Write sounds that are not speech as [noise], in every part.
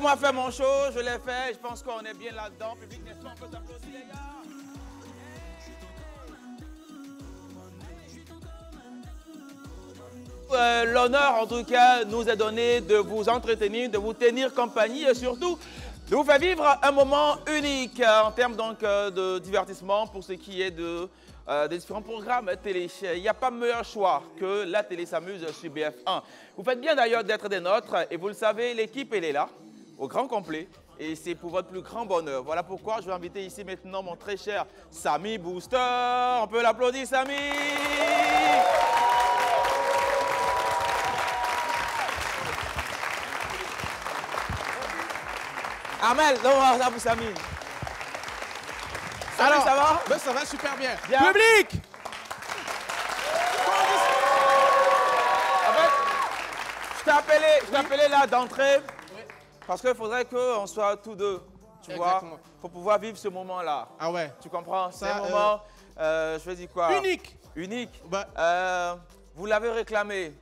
Laissez-moi mon show. Je l'ai fait. Je pense qu'on est bien là-dedans. Euh, L'honneur, en tout cas, nous est donné de vous entretenir, de vous tenir compagnie et surtout de vous faire vivre un moment unique en termes donc euh, de divertissement pour ce qui est de, euh, des différents programmes télé. Il n'y a pas meilleur choix que la télé s'amuse sur BF1. Vous faites bien d'ailleurs d'être des nôtres et vous le savez, l'équipe elle est là, au grand complet. Et c'est pour votre plus grand bonheur. Voilà pourquoi je vais inviter ici maintenant mon très cher Samy Booster. On peut l'applaudir, Samy Armel, non, ça pour Samy. Alors, ça va? Ben, Ça va super bien. Bien. Public En fait, je t'ai appelé, je appelé là d'entrée parce qu'il faudrait qu'on soit tous deux, tu vois, pour pouvoir vivre ce moment-là. Ah ouais. Tu comprends? C'est un euh, moment, euh, je vais dire quoi? Unique. Unique. Bah. Euh, vous l'avez réclamé.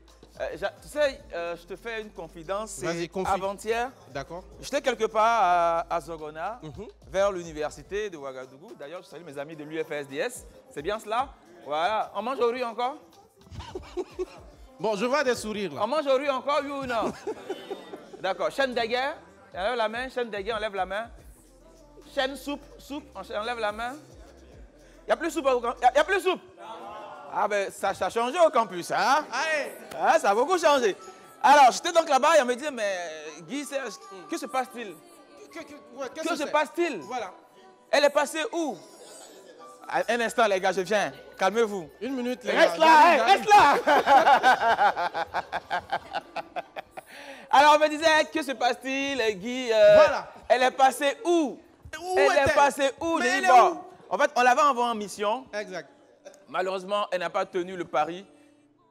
Euh, tu sais, je te fais une confidence. c'est. Avant-hier, D'accord. j'étais quelque part à, à Zogona, Mhm. vers l'université de Ouagadougou. D'ailleurs, je salue mes amis de l'UFSDS. C'est bien cela? Voilà. On mange au riz encore? [laughs] Bon, je vois des sourires là. On mange au riz encore, oui ou non D'accord. Chaîne de guerre, on lève la main. Chaîne de guerre, on lève la main. Chaîne soupe, soupe, on lève la main. Il n'y a plus soupe au campus. Il n'y a, plus soupe Ah ben, ça, ça a changé au campus, hein? Allez Ah, Ça a beaucoup changé. Alors, j'étais donc là-bas et on me dit, mais Guy, Serge, que se passe-t-il? Que, que, ouais, qu'est-ce Que que se passe-t-il? Voilà. Elle est passée où? Un instant, les gars, je viens. Calmez-vous. Une minute, les Reste gars. là, hein, J'arrive, reste là. [laughs] Alors on me disait, que se passe-t-il, Guy euh, Voilà. Elle est passée où? Où Elle est passée où Mais elle est où? En fait, on l'avait envoyée en mission. Exact. Malheureusement, elle n'a pas tenu le pari.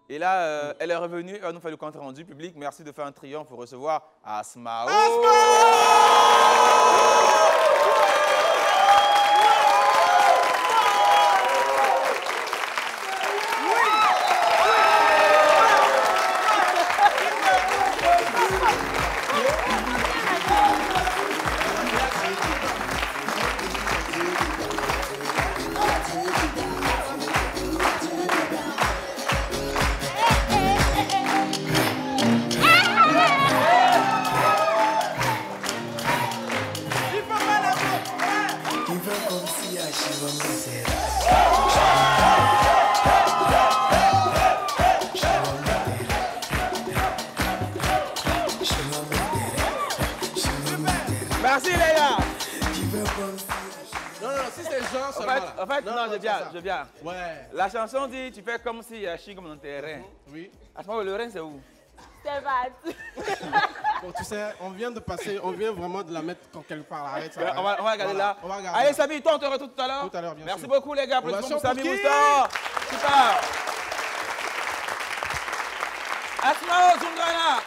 Et là, euh, elle est revenue, elle nous faire le compte rendu public. Merci de faire un triomphe pour recevoir Asma. Il La chanson dit, tu fais comme si Yachi comme dans tes reins. Oui. À ce moment, le rein, c'est où? C'est parti. [laughs] Bon, tu sais, on vient de passer, on vient vraiment de la mettre quand quelque part. Arrête ça. Euh, on, va, on va regarder Voilà, là. On va regarder. Allez, là. Samy, toi, on te retrouve tout à l'heure. Tout à l'heure, bien Merci sûr. beaucoup, les gars. Applaudissements pour Samy Moustar. Super. Asmao Zungana.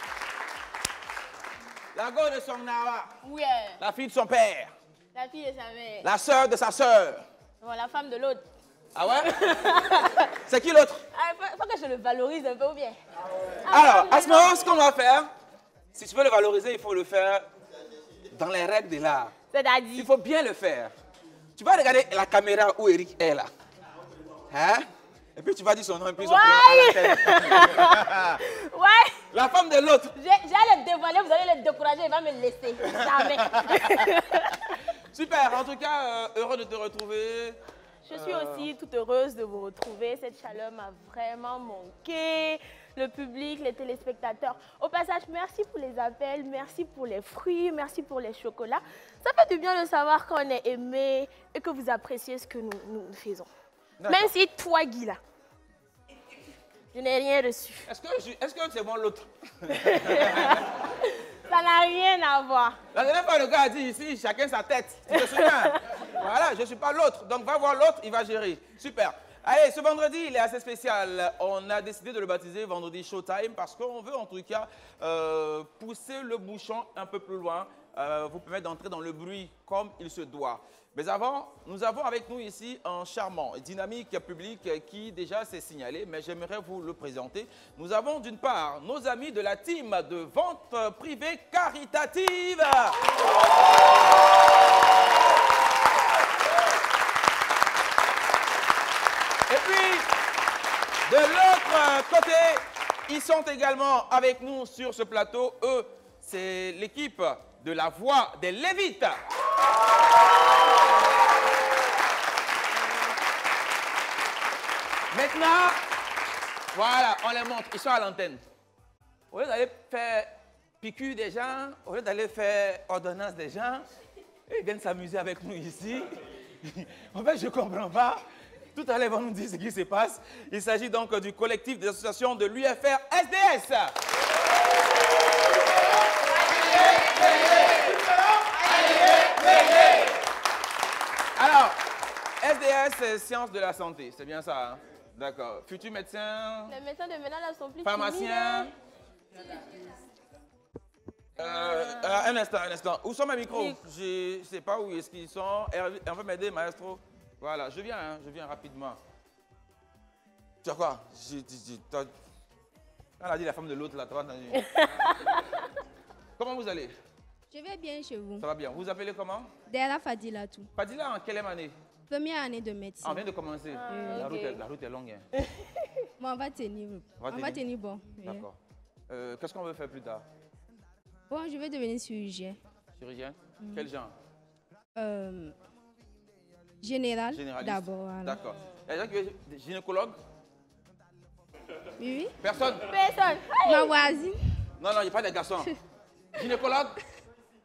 La go de son Nawa. Oui, La fille de son père. la fille de sa mère. La sœur de sa sœur. Bon, la femme de l'autre. Ah ouais [laughs] C'est qui l'autre Ah, faut, faut que je le valorise un peu ou bien. Alors, Ah, Asmao, ce qu'on va faire, si tu veux le valoriser, il faut le faire dans les règles de l'art. Il C'est-à-dire, faut bien le faire. Tu vas regarder la caméra où Eric est là. Hein? Et puis tu vas dire son nom et puis son Ouais. à la [laughs] ouais, La femme de l'autre. j'ai- j'allais le dévoiler, vous allez le décourager, il va me laisser. Jamais. [laughs] Super, en tout cas, euh, heureux de te retrouver. Je suis aussi toute heureuse de vous retrouver. Cette chaleur m'a vraiment manqué. Le public, les téléspectateurs. Au passage, merci pour les appels, merci pour les fruits, merci pour les chocolats. Ça fait du bien de savoir qu'on est aimé et que vous appréciez ce que nous, nous faisons. Même si toi, Guy, là, je n'ai rien reçu. Est-ce que je- est-ce que c'est moi l'autre? [laughs] Ça n'a rien à voir. La dernière fois, le gars a dit ici, chacun sa tête. Tu te souviens Voilà, je ne suis pas l'autre. Donc va voir l'autre, il va gérer. Super. Allez, ce vendredi, il est assez spécial. On a décidé de le baptiser Vendredi Showtime parce qu'on veut en tout cas euh, pousser le bouchon un peu plus loin, euh, vous permettre d'entrer dans le bruit comme il se doit. Mais avant, nous avons avec nous ici un charmant et dynamique public qui déjà s'est signalé, mais j'aimerais vous le présenter. Nous avons d'une part nos amis de la team de vente privée caritative. Et puis, de l'autre côté, ils sont également avec nous sur ce plateau. Eux, c'est l'équipe de la voix des Lévites. Maintenant, voilà, on les montre. Ils sont à l'antenne. Au lieu d'aller faire piqûre des gens, au lieu d'aller faire ordonnance des gens, ils viennent s'amuser avec nous ici. [laughs] En fait, je ne comprends pas. Tout à l'heure, ils vont nous dire ce qui se passe. Il s'agit donc du collectif des associations de l'UFR SDS. Alors, SDS, c'est sciences de la santé, c'est bien ça. hein? D'accord. Futur médecin, Les médecins de maintenant là sont plus pharmacien? Euh, euh, un instant, un instant. Où sont mes micros? Je ne sais pas où est-ce qu'ils sont. On va m'aider, maestro? Voilà, je viens, hein, je viens rapidement. Tu as quoi? T'as- Elle a dit la femme de l'autre là, t'as pas entendu Comment vous allez? Je vais bien chez vous. Ça va bien. Vous vous appelez comment? Della Fadilatou. Padilla, en quelle année? Première année de médecine. Ah, on vient de commencer. la, ok. route est, la route est longue. hein. [laughs] Bon, on va tenir. On va On va tenir. bon. D'accord. Euh, Qu'est-ce qu'on veut faire plus tard? Bon, je vais devenir chirurgien. Chirurgien? Quel genre? Euh, général Généraliste d'abord. D'accord. Il y a des gens qui veulent Oui, oui. Personne? Personne. Ma voisine. Non, non, il n'y a pas de garçons. [laughs] Gynécologue?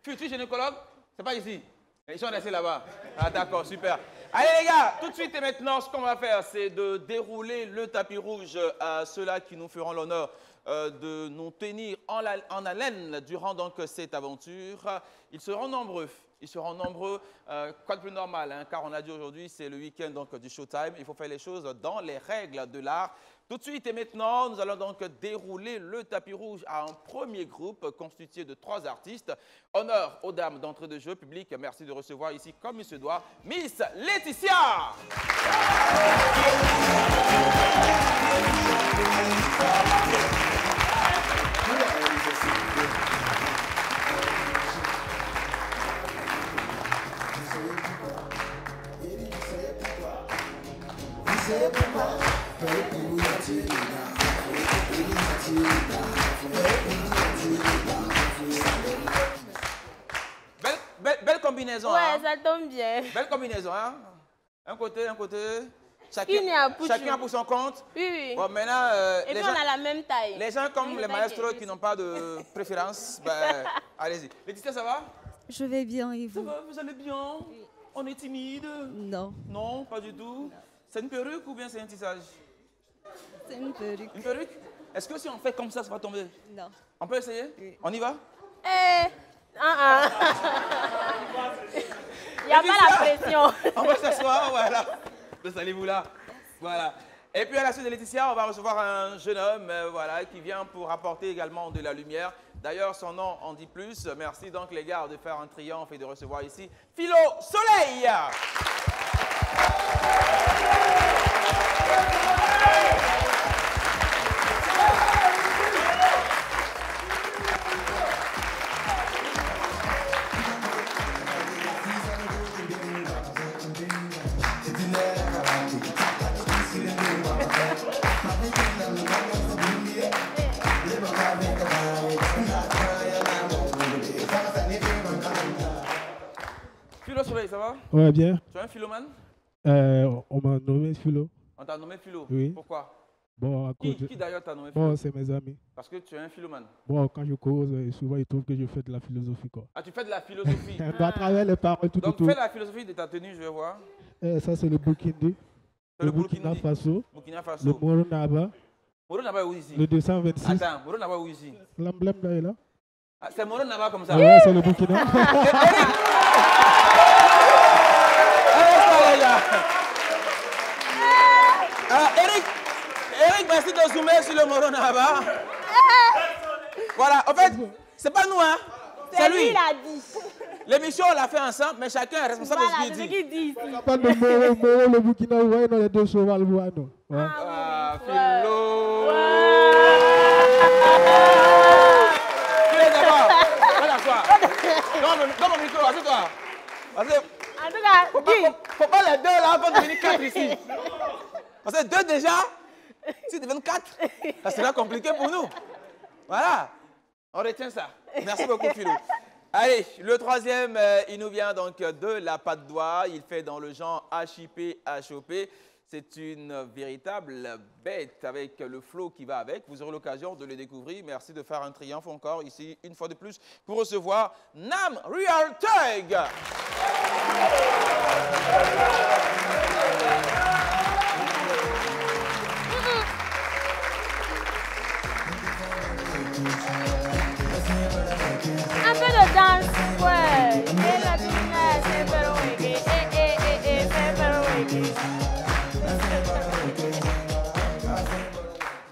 Futur gynécologue? C'est pas ici. Ils sont restés là-bas. Ah, d'accord, super. Allez, les gars, tout de suite et maintenant, ce qu'on va faire, c'est de dérouler le tapis rouge à ceux-là qui nous feront l'honneur euh, de nous tenir en, haleine durant donc cette aventure. Ils seront nombreux. Ils seront nombreux, euh, quoi de plus normal, hein, car on a dit aujourd'hui, c'est le week-end du Showtime. Il faut faire les choses dans les règles de l'art. Tout de suite et maintenant, nous allons donc dérouler le tapis rouge à un premier groupe constitué de trois artistes. Honneur aux dames d'entrée de jeu public. Merci de recevoir ici, comme il se doit, Miss Laetitia. Tombe bien. Belle combinaison. Hein? Un côté, un côté. Chacune est à pour chacun tout. pour son compte. Oui, oui. Bon, maintenant, euh, Et les, puis gens, on a la même taille. les gens comme Oui, les maestros qui n'ont pas de préférence, [laughs] ben, allez-y. Laetitia, ça va? Je vais bien et Ça vous? va, vous allez bien? On est timide? Non, Non, pas du tout. C'est une perruque ou bien c'est un tissage? C'est une perruque. Une perruque? Est-ce que si on fait comme ça, ça va tomber? Non. On peut essayer? On y va? Eh, ah, [laughs] ah. Il n'y a pas la pression. On va s'asseoir, voilà. Installez-vous là. Voilà. Et puis à la suite de Laetitia, on va recevoir un jeune homme euh, voilà, qui vient pour apporter également de la lumière. D'ailleurs, son nom en dit plus. Merci donc les gars de faire un triomphe et de recevoir ici Philo Soleil. Soleil, ça va? Ouais, bien. Tu es un philomane Euh, on m'a nommé Philo. On t'a nommé Philo. Oui. Pourquoi? Bon, à Qui, cause de- qui d'ailleurs t'a nommé Philo? Bon, c'est mes amis. Parce que tu es un philomane. Bon, quand je cause, euh, souvent ils trouvent que je fais de la philosophie, quoi. Ah, tu fais de la philosophie. [laughs] à travers les paroles, tout, Donc tout, fais la philosophie de ta tenue, je vais voir. Euh, ça, c'est le Burkindi, le le Burkina Burkindi. Faso, Burkina le Faso. Moro Naba, Moro Naba est où ici? Le 226. Attends, Moro Naba est où ici? L'emblème là est là. Ah, C'est Moro Naba comme ça. Ah ouais, c'est le Burkina. [laughs] Allez, ça, les gars. Ah, Eric, Eric, merci de zoomer sur le moron là-bas. Voilà, en fait, c'est pas nous, hein. C'est lui. il a dit. L'émission, on l'a fait ensemble, mais chacun est responsable Voilà, de c'est ce qu'il dit. qu'il dit ici. Pas de Moro, Moro, le Burkina, vous voyez, non, les deux sauvages, vous voyez, non. Ah, Ouais. Philo. Viens d'abord. Va t'asseoir. Donne mon- micro, assieds-toi. Parce que En tout cas, faut pas, faut, faut les deux là vont devenir quatre ici. Parce que deux déjà, [laughs] s'ils deviennent quatre, [laughs] ça sera compliqué pour nous. Voilà. On retient ça. Merci beaucoup, Philou. Allez, le troisième, euh, il nous vient donc de la patte d'oie. Il fait dans le genre HIP, HOP. C'est une véritable bête avec le flow qui va avec. Vous aurez l'occasion de le découvrir. Merci de faire un triomphe encore ici, une fois de plus, pour recevoir Nam Real Tag. La.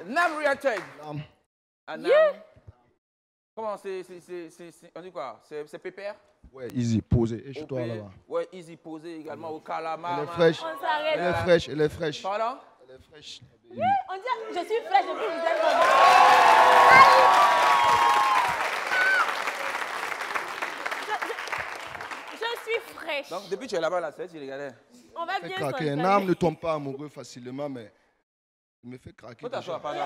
Nam. Nam. Nam. Comment c'est, c'est, c'est, c'est- c'est- on dit quoi? C'est, c'est pépère? Ouais, easy, posé. Et chez toi OP, là-bas. Ouais, easy posé également au calamar. Elle est fraîche. On Elle est fraîche, elle est fraîche. Pardon? Elle est fraîche. On dit, je suis fraîche depuis que vous êtes là. Je, je- je suis fraîche. Donc, depuis que tu es là-bas, là, c'est tu regardais. On va Fait bien craquer. Un âme ne tombe pas amoureux facilement, mais il me fait craquer. Faut t'asseoir, pardon.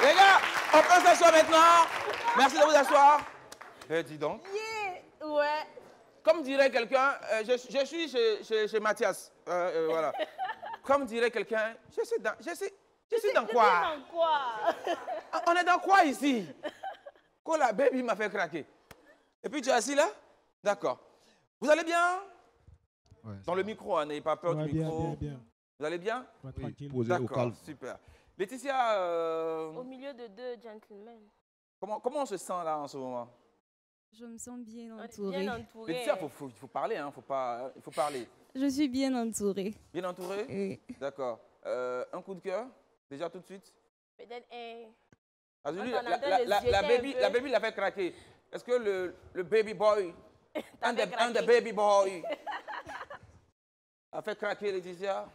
Les gars, on peut s'asseoir maintenant. Merci de vous asseoir. Eh, dis donc. Yeah. Ouais. Comme dirait quelqu'un, euh, je, je suis chez, chez, chez Mathias. Euh, euh, voilà. [laughs] Comme dirait quelqu'un, je suis dans, je suis, je suis dans quoi Dans quoi Ah, On est dans quoi ici? [laughs] Quoi la baby m'a fait craquer. Et puis tu es assis là? D'accord. Vous allez bien? Ouais, Dans le micro, hein, n'ayez pas peur Ouais, du bien, micro. bien, bien. Vous allez bien? Ouais, oui, tranquille. posé au D'accord, calme. super. Laetitia, euh, Au milieu de deux gentlemen. comment, comment on se sent là en ce moment? Je me sens bien entourée. bien entouré. Laetitia, il faut, faut, faut parler, hein, faut pas, il faut parler. Je suis bien entourée. Bien entouré Oui. D'accord. Euh, un coup de cœur Déjà tout de suite? Peut-être un. T'en la, la- baby, la baby l'a fait craquer. Est-ce que le, le baby boy, [laughs] un des, un des craquer. baby boy, a fait craquer Laetitia?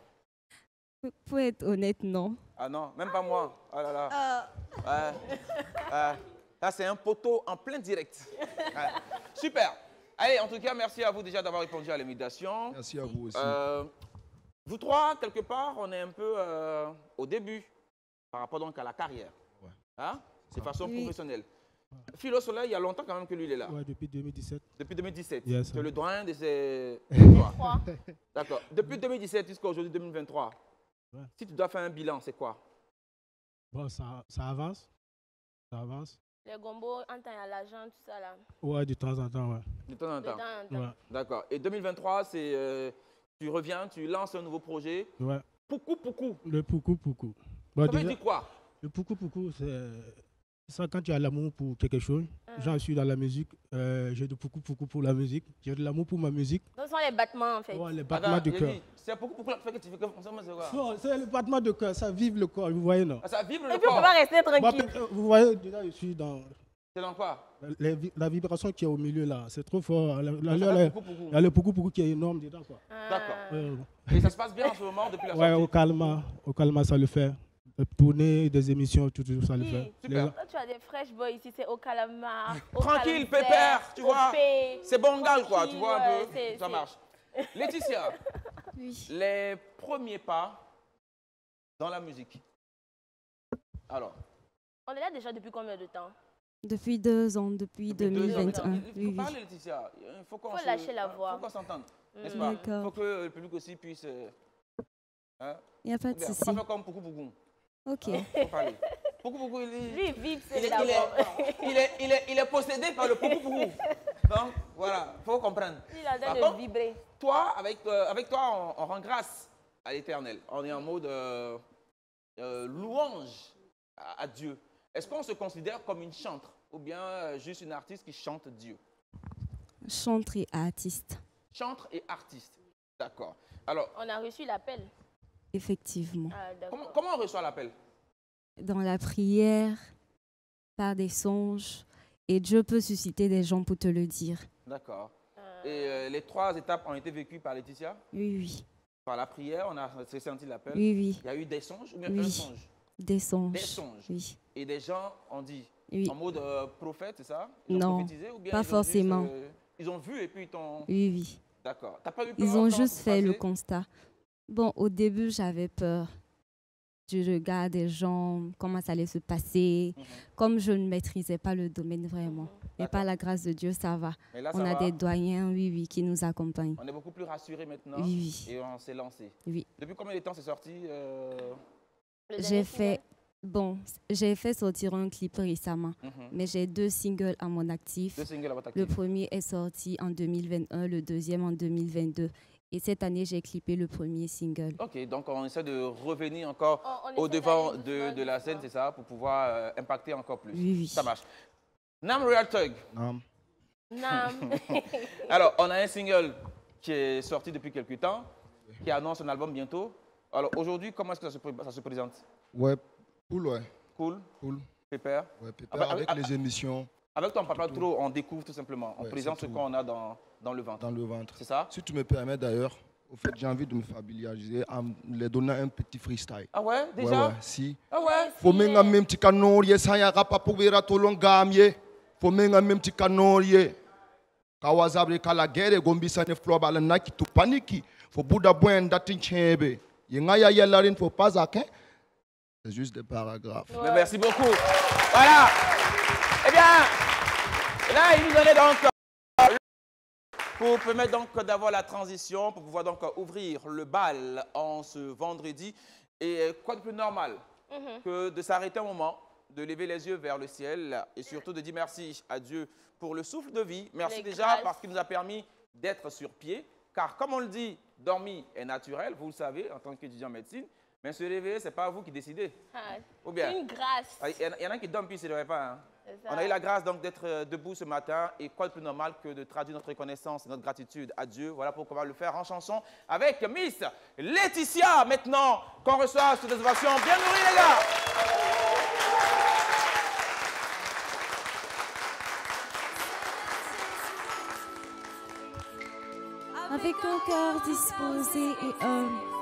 Pour- Pour être honnête, non. Ah non, même pas moi. Oh là là. Ah. Ouais. Ouais. Là, c'est un poteau en plein direct. [laughs] Ouais. Super. Allez, en tout cas, merci à vous déjà d'avoir répondu à l'invitation. Merci à vous aussi. Euh, vous trois, quelque part, on est un peu euh, au début par rapport donc à la carrière. Ouais. Hein? C'est façon Oui. professionnelle. Philo Soleil, il y a longtemps quand même que lui, il est là. Ouais, depuis 2017. Depuis 2017. Yes, c'est sir. le doyen de ses... [laughs] Trois. D'accord. Depuis 2017 jusqu'à aujourd'hui 2023. Ouais. Si tu dois faire un bilan, c'est quoi? Bon, ça, ça avance. Ça avance. Les gombos, en temps, il y a l'argent, tout ça là. Ouais, de temps en temps, ouais. De temps en De temps. Ouais, D'accord. Et 2023, c'est euh, tu reviens, tu lances un nouveau projet. ouais. Poucou, poucou. Le poucou poucou. Bon, Ça veut dire quoi? Le poucou poucou, c'est c'est ça quand tu as l'amour pour quelque chose. Ah. J'en suis dans la musique. euh, j'ai de poucou poucou pour la musique. J'ai de l'amour pour ma musique. Ce sont les battements en fait. Ouais, les battements Attends, de cœur. C'est là, fait que tu fais comme ça, moi, c'est quoi? Non, c'est le battement de cœur. Ça vive le corps, vous voyez, non? Ah, Ça vibre Et le puis on corps. peut pas rester tranquille. euh, Vous voyez, déjà, je suis dans C'est dans quoi? la vibration qui est au milieu là. C'est trop fort. La- la- la-. Il y a le poucou poucou qui est énorme dedans, quoi. Ah. D'accord. Ouais, Et ça se passe bien en ce moment depuis la ouais, au sortie calme, au calme, ça le fait. Euh, Tourner des émissions, tout, tout ça le Oui, fait. super. Les gens- Toi, tu as des fresh boys ici, c'est au calamar. au Tranquille, calamar, pépère, tu vois. C'est bangal, quoi, tu vois un peu. Ça marche. [laughs] Laetitia, Oui. les premiers pas dans la musique. Alors, On est là déjà depuis combien de temps? Depuis deux ans, depuis depuis deux ans, 2021. Il faut Oui, parler, Laetitia. Il faut qu'on Faut se- lâcher la faut voix. qu'on s'entende, n'est-ce Mm. pas? D'accord. Il faut que le public aussi puisse... euh, hein, Il n'y a pas de faut souci. pas faire comme Poukou Poukou. Ok. Hein. Poukou Poukou, il est... Lui, vive, il c'est est, la il, est, il, est, il, est, il est possédé par le poucou. Donc, voilà, il faut comprendre. Il a Par l'air contre, de vibrer. Toi, avec, euh, avec toi, on, on rend grâce à l'éternel. On est en mode euh, euh, louange à, à Dieu. Est-ce qu'on se considère comme une chantre ou bien euh, juste une artiste qui chante Dieu? Chantre et artiste. Chantre et artiste. D'accord. Alors, On a reçu l'appel. Effectivement. Ah, comment, comment on reçoit l'appel? Dans la prière, par des songes, et Dieu peut susciter des gens pour te le dire. D'accord. Et euh, les trois étapes ont été vécues par Laetitia? Oui, oui. Par la prière, on a senti l'appel. Oui, oui. Il y a eu des songes ou bien Oui. un songe? Des songes. Des songes. Oui. Et des gens ont dit, Oui. en mode euh, prophète, c'est ça? Ils Non, prophétisé ou bien pas ils ont juste, forcément. euh, ils ont vu et puis ils t'ont... Oui, oui. D'accord. T'as pas eu peur Ils ont juste fait le constat. Bon, au début, j'avais peur du regard des gens, comment ça allait se passer. Mhm. Comme je ne maîtrisais pas le domaine vraiment. Mais par la grâce de Dieu, ça va. On ça a va. des doyens, oui, oui, qui nous accompagnent. On est beaucoup plus rassurés maintenant Oui, oui. et on s'est lancé. Oui. Depuis combien de temps c'est sorti euh, J'ai fait, bon, j'ai fait sortir un clip récemment, Mhm. mais j'ai deux singles à mon actif. Deux singles à votre Le actif. premier est sorti en 2021, le deuxième en 2022. Et cette année, j'ai clippé le premier single. Ok, donc on essaie de revenir encore On- on au essaie devant d'aller de, la scène, c'est ça, pour pouvoir euh, impacter encore plus. Oui, oui. Ça marche. Nam Real Tug. Nam. Nam. [laughs] Alors, on a un single qui est sorti depuis quelques temps, qui annonce un album bientôt. Alors, aujourd'hui, comment est-ce que ça se, pré- ça se présente? Ouais, cool, ouais. Cool Cool. Pépère Ouais, pépère, avec, avec- les émissions Avec toi, on ne parle pas trop, on découvre tout simplement. On Ouais, présente ce qu'on a dans, dans le ventre. dans le ventre. C'est ça? Si tu me permets d'ailleurs, au fait, j'ai envie de me familiariser en les donnant un petit freestyle. Ah ouais, Ouais, déjà? ouais, si. Ah ouais? Fomenga même ti kanorie saya rapa povera tolongamye fomenga même ti kanorie kawazabre kala gere gombisa ne floba la naki tu paniki fo buda bwen datin chebe yenga ya yelarin fo pas akin c'est juste des paragraphes Mais merci beaucoup. Voilà. Eh bien, là, il nous donnait donc euh, pour permettre donc d'avoir la transition, pour pouvoir donc ouvrir le bal en ce vendredi. Et euh, quoi de plus normal Mhm. que de s'arrêter un moment, de lever les yeux vers le ciel et surtout de dire merci à Dieu pour le souffle de vie. Merci Les déjà grâces. parce qu'il nous a permis d'être sur pied. Car comme on le dit, dormir est naturel, vous le savez en tant qu'étudiant en médecine. Mais se réveiller, ce n'est pas vous qui décidez. Ah, Ou bien Une grâce. Ah, Il y, en a- il y en a qui dorment puis ils ne se réveillent pas. hein. On a eu la grâce donc d'être euh, debout ce matin et quoi de plus normal que de traduire notre reconnaissance et notre gratitude à Dieu? Voilà pourquoi on va le faire en chanson avec Miss Laetitia maintenant qu'on reçoit sur des ovations bien nourries les gars. Avec cœur disposé et humble.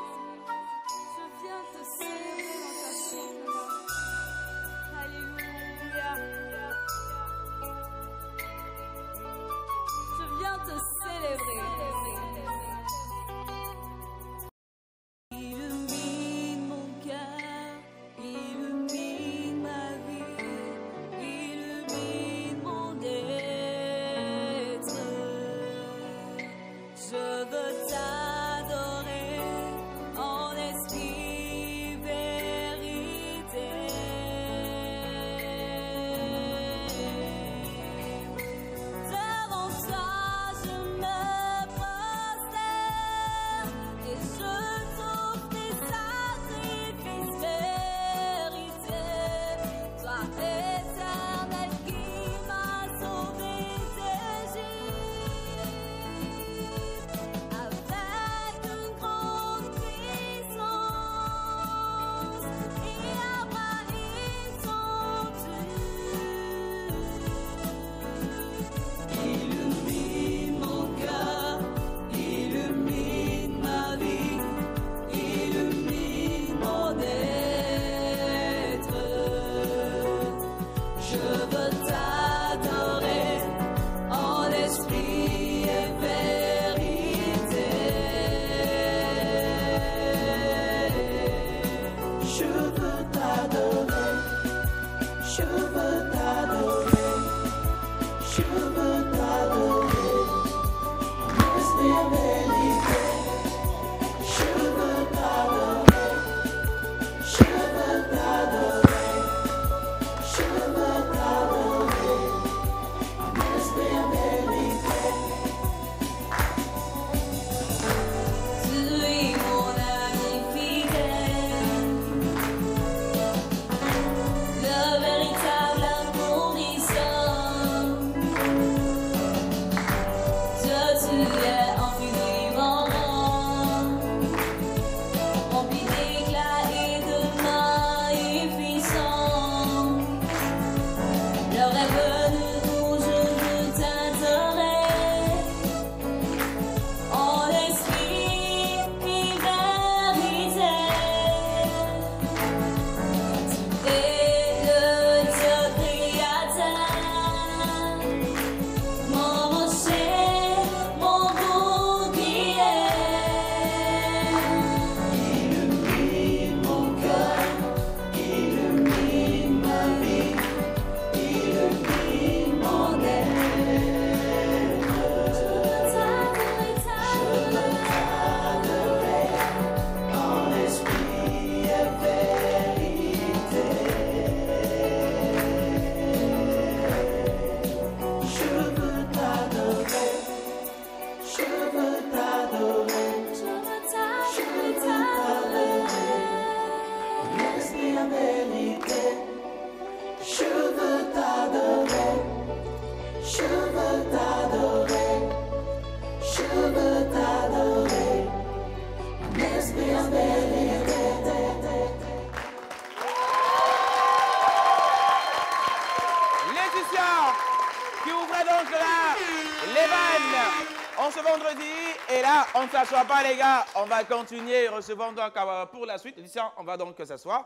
S'assoit pas, les gars. On va continuer, recevant donc euh, pour la suite. On va donc s'asseoir.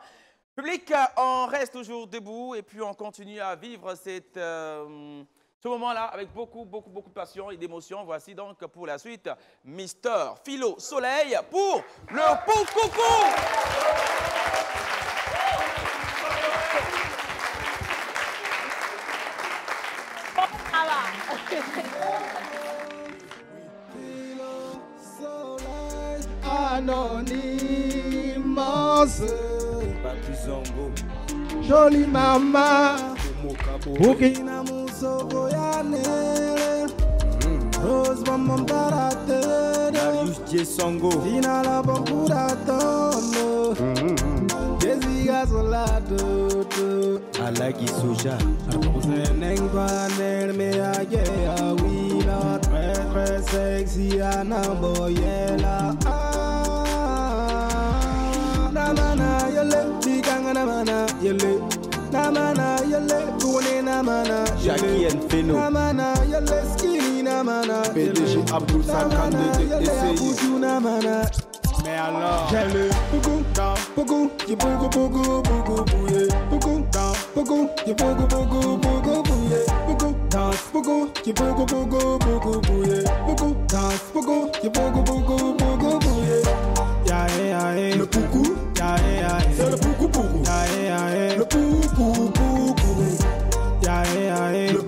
Public, euh, on reste toujours debout et puis on continue à vivre cette, euh, ce moment-là avec beaucoup, beaucoup, beaucoup de passion et d'émotion. Voici donc pour la suite Mister Philo Soleil pour le Poucoucou. Jolie mama. Ukina musoko ya nere. Rose taratere Songo. Tina la bokura tono. Jessica solado Alagi Soja. Me aye Très très sexy yele Biganga namana yele Namana yele Kune namana Jackie and Feno. Namana yele Skinny namana PDG Abdul Sakan de DCI. Bouchou namana Mais alors. J'ai le bougou dans bougou, qui bougou bougou bougou bouillé. Bougou dans bougou, qui bougou bougou bougou bouillé. Bougou dans bougou, qui bougou bougou bougou bouillé. Bougou dans bougou, qui bougou bougou bougou bouillé. Ya ya. Le bougou. C'est le ya eh. Le ya eh. Le eh.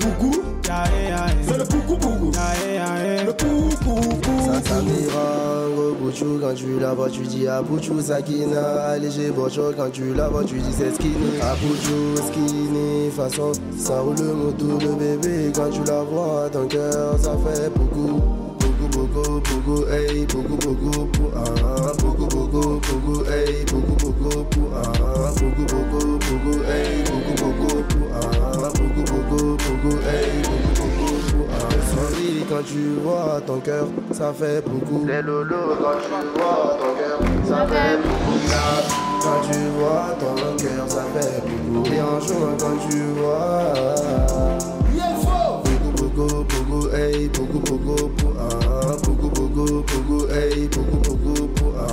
C'est le ya eh. Le ça m'ira, Bouchou quand tu la vois, tu dis à Bouchou Sakina. Allégé Bocho quand tu la vois, tu dis c'est skinny. À Bouchou skinny, façon, ça roule le moto, le bébé. Quand tu la vois, ton cœur, ça fait beaucoup. Beaucoup, beaucoup, beaucoup, hey, beaucoup, beaucoup, pour un. Beaucoup, beaucoup, beaucoup, hey, beaucoup, beaucoup, pour un. Beaucoup, beaucoup, beaucoup, hey, beaucoup, beaucoup, pour un. Beaucoup, beaucoup, beaucoup, hey, beaucoup, beaucoup, pour un. Sorry quand tu vois ton cœur, ça fait beaucoup. Les lolo quand tu vois ton cœur, ça fait beaucoup. Quand tu vois ton cœur, ça fait beaucoup. Et en juin quand tu vois. Beaucoup, beaucoup, beaucoup, hey, beaucoup, beaucoup, pour un. Beaucoup, beaucoup, beaucoup, hey, beaucoup, beaucoup, pour un.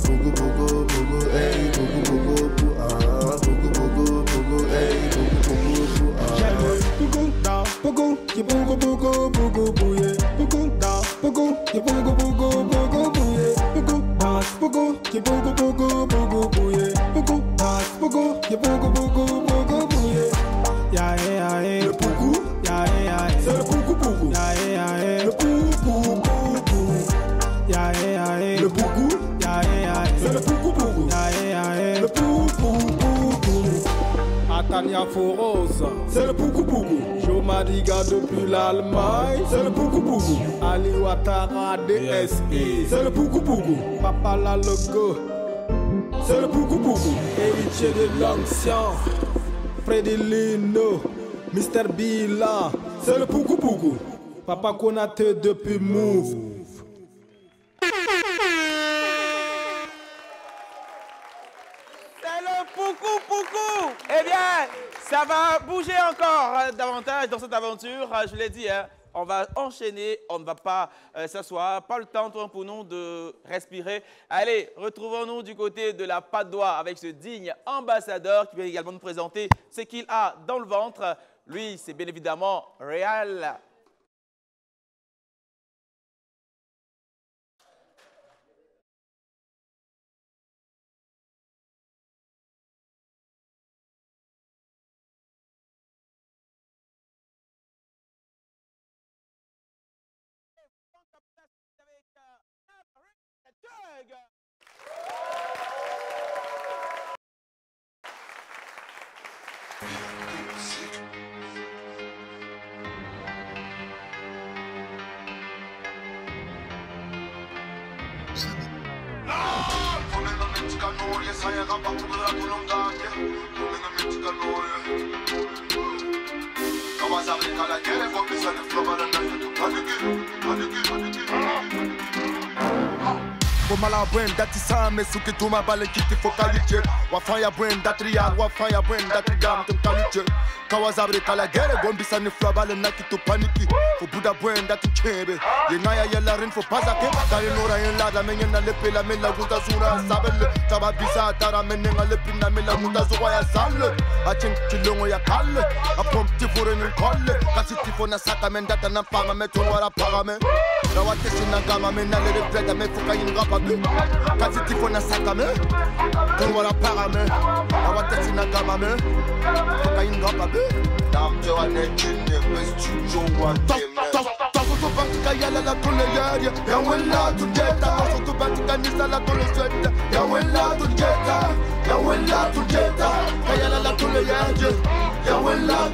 Beaucoup, beaucoup, beaucoup, hey, beaucoup, beaucoup, pour un. Beaucoup, beaucoup, beaucoup, hey, beaucoup, beaucoup, pour un. J'aime beaucoup dans beaucoup qui beaucoup beaucoup beaucoup bouillé beaucoup dans beaucoup qui beaucoup beaucoup beaucoup bouillé beaucoup dans beaucoup qui beaucoup beaucoup beaucoup bouillé beaucoup dans beaucoup qui beaucoup beaucoup beaucoup bouillé Foros, c'est le Poukou Poukou. Joe Madiga depuis l'Allemagne, c'est le Poukou Poukou. Ali Ouattara DSI, c'est le Poukou Poukou. Papa la logo, c'est le Poukou Poukou. Héritier de l'ancien, Freddy Lino, Mr. Bila, c'est le Poukou Poukou. Papa Konate depuis Move. Va bouger encore euh, davantage dans cette aventure. Euh, Je l'ai dit, hein, on va enchaîner, on ne va pas euh, s'asseoir, pas le temps toi, pour nous de respirer. Allez, retrouvons-nous du côté de la Padoie avec ce digne ambassadeur qui vient également nous présenter ce qu'il a dans le ventre. Lui, c'est bien évidemment Réal. Diego. kanolje sai akapakulula kulumdake kumengametikanolje kawazabekala gele kombisane flobala nayo tupanike komala bwenda ti same suki tuma bale kiti fo wafanya bwenda tri yar wafanya bwenda tri dam tem kawazabre kala gere gombisa ni flo bale naki tu paniki fo buda bwen dati chebe ye ngaya yela rin fo pasake kali nora yen lada menye na lepe la mela guta zura sabele. Taba bisa tara menye nga lepe na mela guta zuwa ya zale achin chilongo ya kale. Apom tifure ni kolle kasi tifo na saka men data na pama me ton wara paga me. Na watesi na gama me na me fuka yin rapa be kasi tifo me. Me. Me yalla la kule yaya Ya wella to jeta Aso tu bati kanisa la kule sweta Ya wella to jeta Ya wella to la kule yaya Ya wella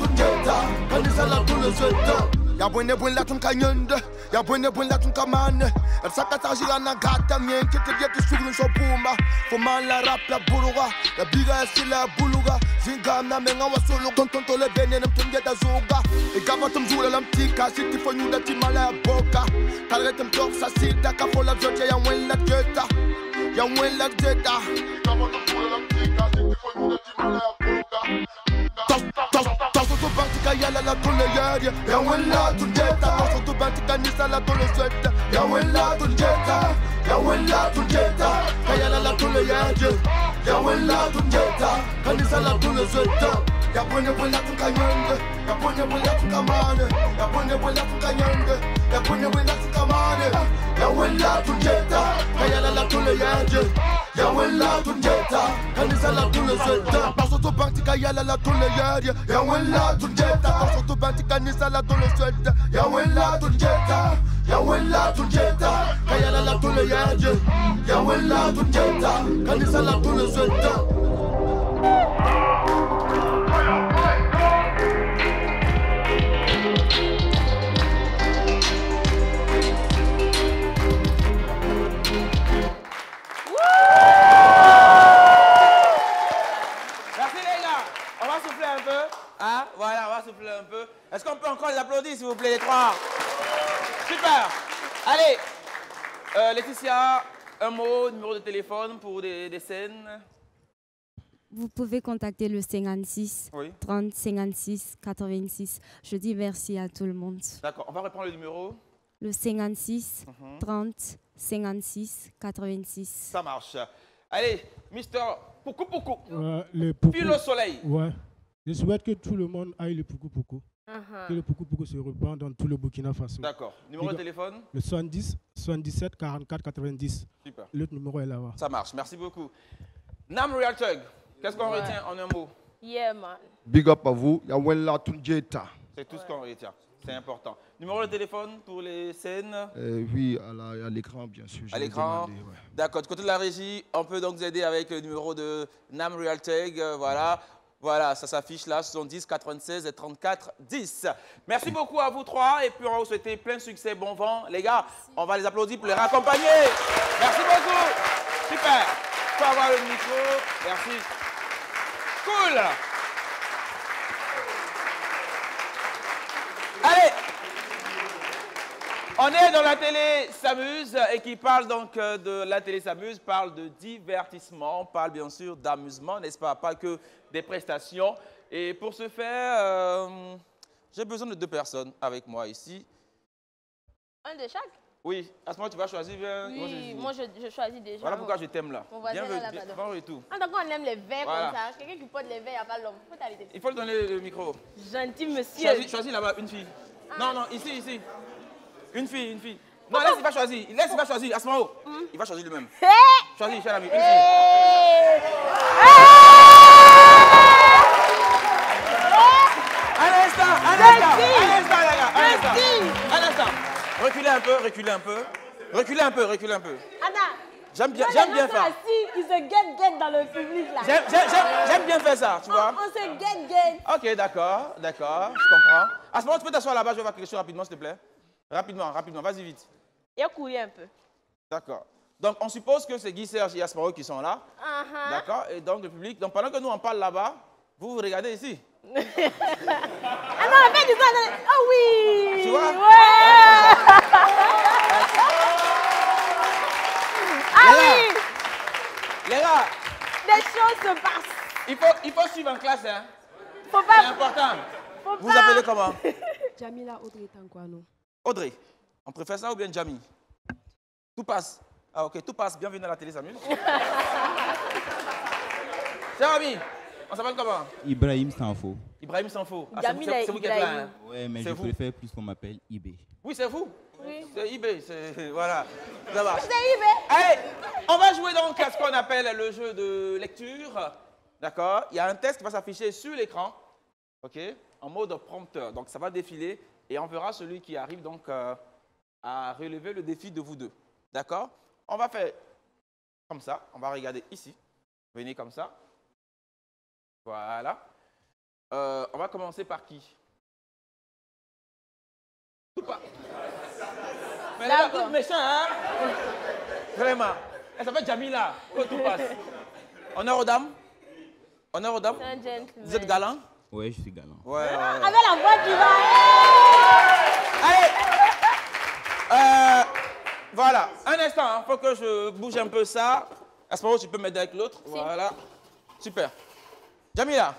Kanisa la kule Ya bwene bwen la tun kanyende Ya bwene bwen la tun kamane El saka tajira na gata mien Kete yetu sugnu so puma. Foman la rap la buluga Ya biga ya sila buluga. Zingam na menga wa solo Kontonto le bene nem tum yeta zuga. Igaba tum zula lam tika Siti fo nyuda ti mala boka. Kalre tum tok sa sita Ka fola zote ya wen la jeta. Ya wen la jeta. Igaba tum zula lam tika Siti fo nyuda ti mala boka Ya wela tu jeta Ya wela tu jeta Kayala la tole yari Ya wela tu jeta Kanisa la tole sweta Ya bwene bwela tu kanyende Ya bwene bwela tu kamane Ya bwene bwela tu kanyende Ya bwene bwela tu kamane Ya wela tu yawen la tunjeta kanisa la tulozweta basotobantika yala la tuleyerye yawen la tunjeta basotobanti kanisa la tulozweta yawen la tunjeta yawen la tunjeta kayala la tuleyerye yawen la tunjeta kanisa la tulozweta va souffler un peu. Est-ce qu'on peut encore les applaudir, s'il vous plaît, les trois? Super. Allez. Euh, Laetitia, un mot, numéro de téléphone pour des, des scènes. Vous pouvez contacter le 56 Oui. 30 56 86. Je dis merci à tout le monde. D'accord, on va reprendre le numéro. Le 56 Mhm. 30 56 86. Ça marche. Allez, Mister Poukou Poukou. Ouais, le poukou. File au soleil. Ouais. Je souhaite que tout le monde aille le poukou poukou. Uh-huh. Que le poukou poukou se répande dans tout le Burkina Faso. D'accord. Numéro de téléphone Le 70 77 44 90. Super. L'autre numéro est là-bas. Ça marche, merci beaucoup. Nam Real Thug, qu'est-ce qu'on Ouais. retient en un mot? Yeah, man. Big up à vous Ya wela tu jeta C'est tout ce qu'on retient. C'est important. Numéro de téléphone pour les scènes? Euh, Oui, à la- à l'écran bien sûr À l'écran demandé, ouais. D'accord. Du côté de la régie, on peut donc vous aider avec le numéro de Nam Real Tag. euh, voilà. Voilà, ça s'affiche là, 70 96 et 34 10. Merci beaucoup à vous trois et puis on va vous souhaiter plein de succès, bon vent. Les gars, on va les applaudir pour les raccompagner. Merci beaucoup. Super. Tu peux avoir le micro. Merci. Cool. Allez. On est dans la télé s'amuse et qui parle donc euh, de la télé s'amuse, parle de divertissement, parle bien sûr d'amusement, n'est-ce pas? Pas que des prestations. Et pour ce faire, euh, j'ai besoin de deux personnes avec moi ici. Un de chaque? Oui, à ce moment tu vas choisir. viens, moi, Oui, moi je, je choisis déjà. Voilà pourquoi je t'aime là. Mon voisin Bienvenue, là, bien- bon et tout. Ah, d'accord, on aime les verres Voilà. comme ça. Quelqu'un qui porte les verres, il n'y a pas l'homme. Il faut le donner le micro. Gentil monsieur. Choisis, choisis là-bas une fille. Non, non, ici, ici. Une fille, une fille. Non, laisse, il va choisir. Laisse, il va choisir. À ce moment, il va choisir lui-même. Choisis, cher ami, une fille. Un instant, un instant, un instant, les gars, un instant. Un instant. Reculez un peu, reculez un peu. Reculez un peu, reculez un peu. Anna. J'aime bien, j'aime bien faire. assis, ils se guettent, guettent dans le public là. J'aime- bien faire ça, tu vois. On, on se guette, guette. Ok, d'accord, d'accord, je comprends. À ce moment, tu peux t'asseoir là-bas, je vais voir quelque chose rapidement, s'il te plaît. Rapidement, rapidement, vas-y vite. Il a couru un peu. D'accord. Donc, on suppose que c'est Guy Serge et Asparo qui sont là. Uh-huh. D'accord Et donc, le public. Donc, pendant que nous, on parle là-bas, vous, vous regardez ici. [laughs] ah non, du temps. Oh oui Tu vois? Ouais Ah oui Les gars Les choses se passent. Il faut, il faut suivre en classe, hein. Faut pas. C'est important. Faut vous appelez comment? [laughs] Jamila Audrey Tanguano. Audrey. On préfère ça ou bien Jamie? Tout passe. Ah ok, tout passe. Bienvenue à la télé, Samuel. [laughs] Cher ami, on s'appelle comment? Ibrahim Sanfo. Ibrahim Sanfo. Ah, c'est vous- c'est qui êtes là. Hein? Ouais, mais je vous. préfère plus qu'on m'appelle Ibé. Oui, c'est vous. Oui. C'est eBay. c'est- Voilà. Ça marche. C'est eBay. Allez, on va jouer donc à ce qu'on appelle le jeu de lecture. D'accord? Il y a un texte qui va s'afficher sur l'écran. OK? En mode prompteur. Donc ça va défiler et on verra celui qui arrive donc euh, à relever le défi de vous deux. D'accord? On va faire comme ça. On va regarder ici. Venez comme ça. Voilà. Euh, on va commencer par qui? Tout pas. Mais là, vous méchant, hein? Vraiment. Elle s'appelle Jamila. Que tout passe. Honneur aux dames. Honneur aux dames. Vous êtes galant Ouais, je suis galant. Ouais, ouais, ouais. Avec la voix qui va. Allez Euh, Voilà. Un instant, il faut que je bouge un peu ça. À ce moment, tu peux m'aider avec l'autre. Voilà. Super. Jamila,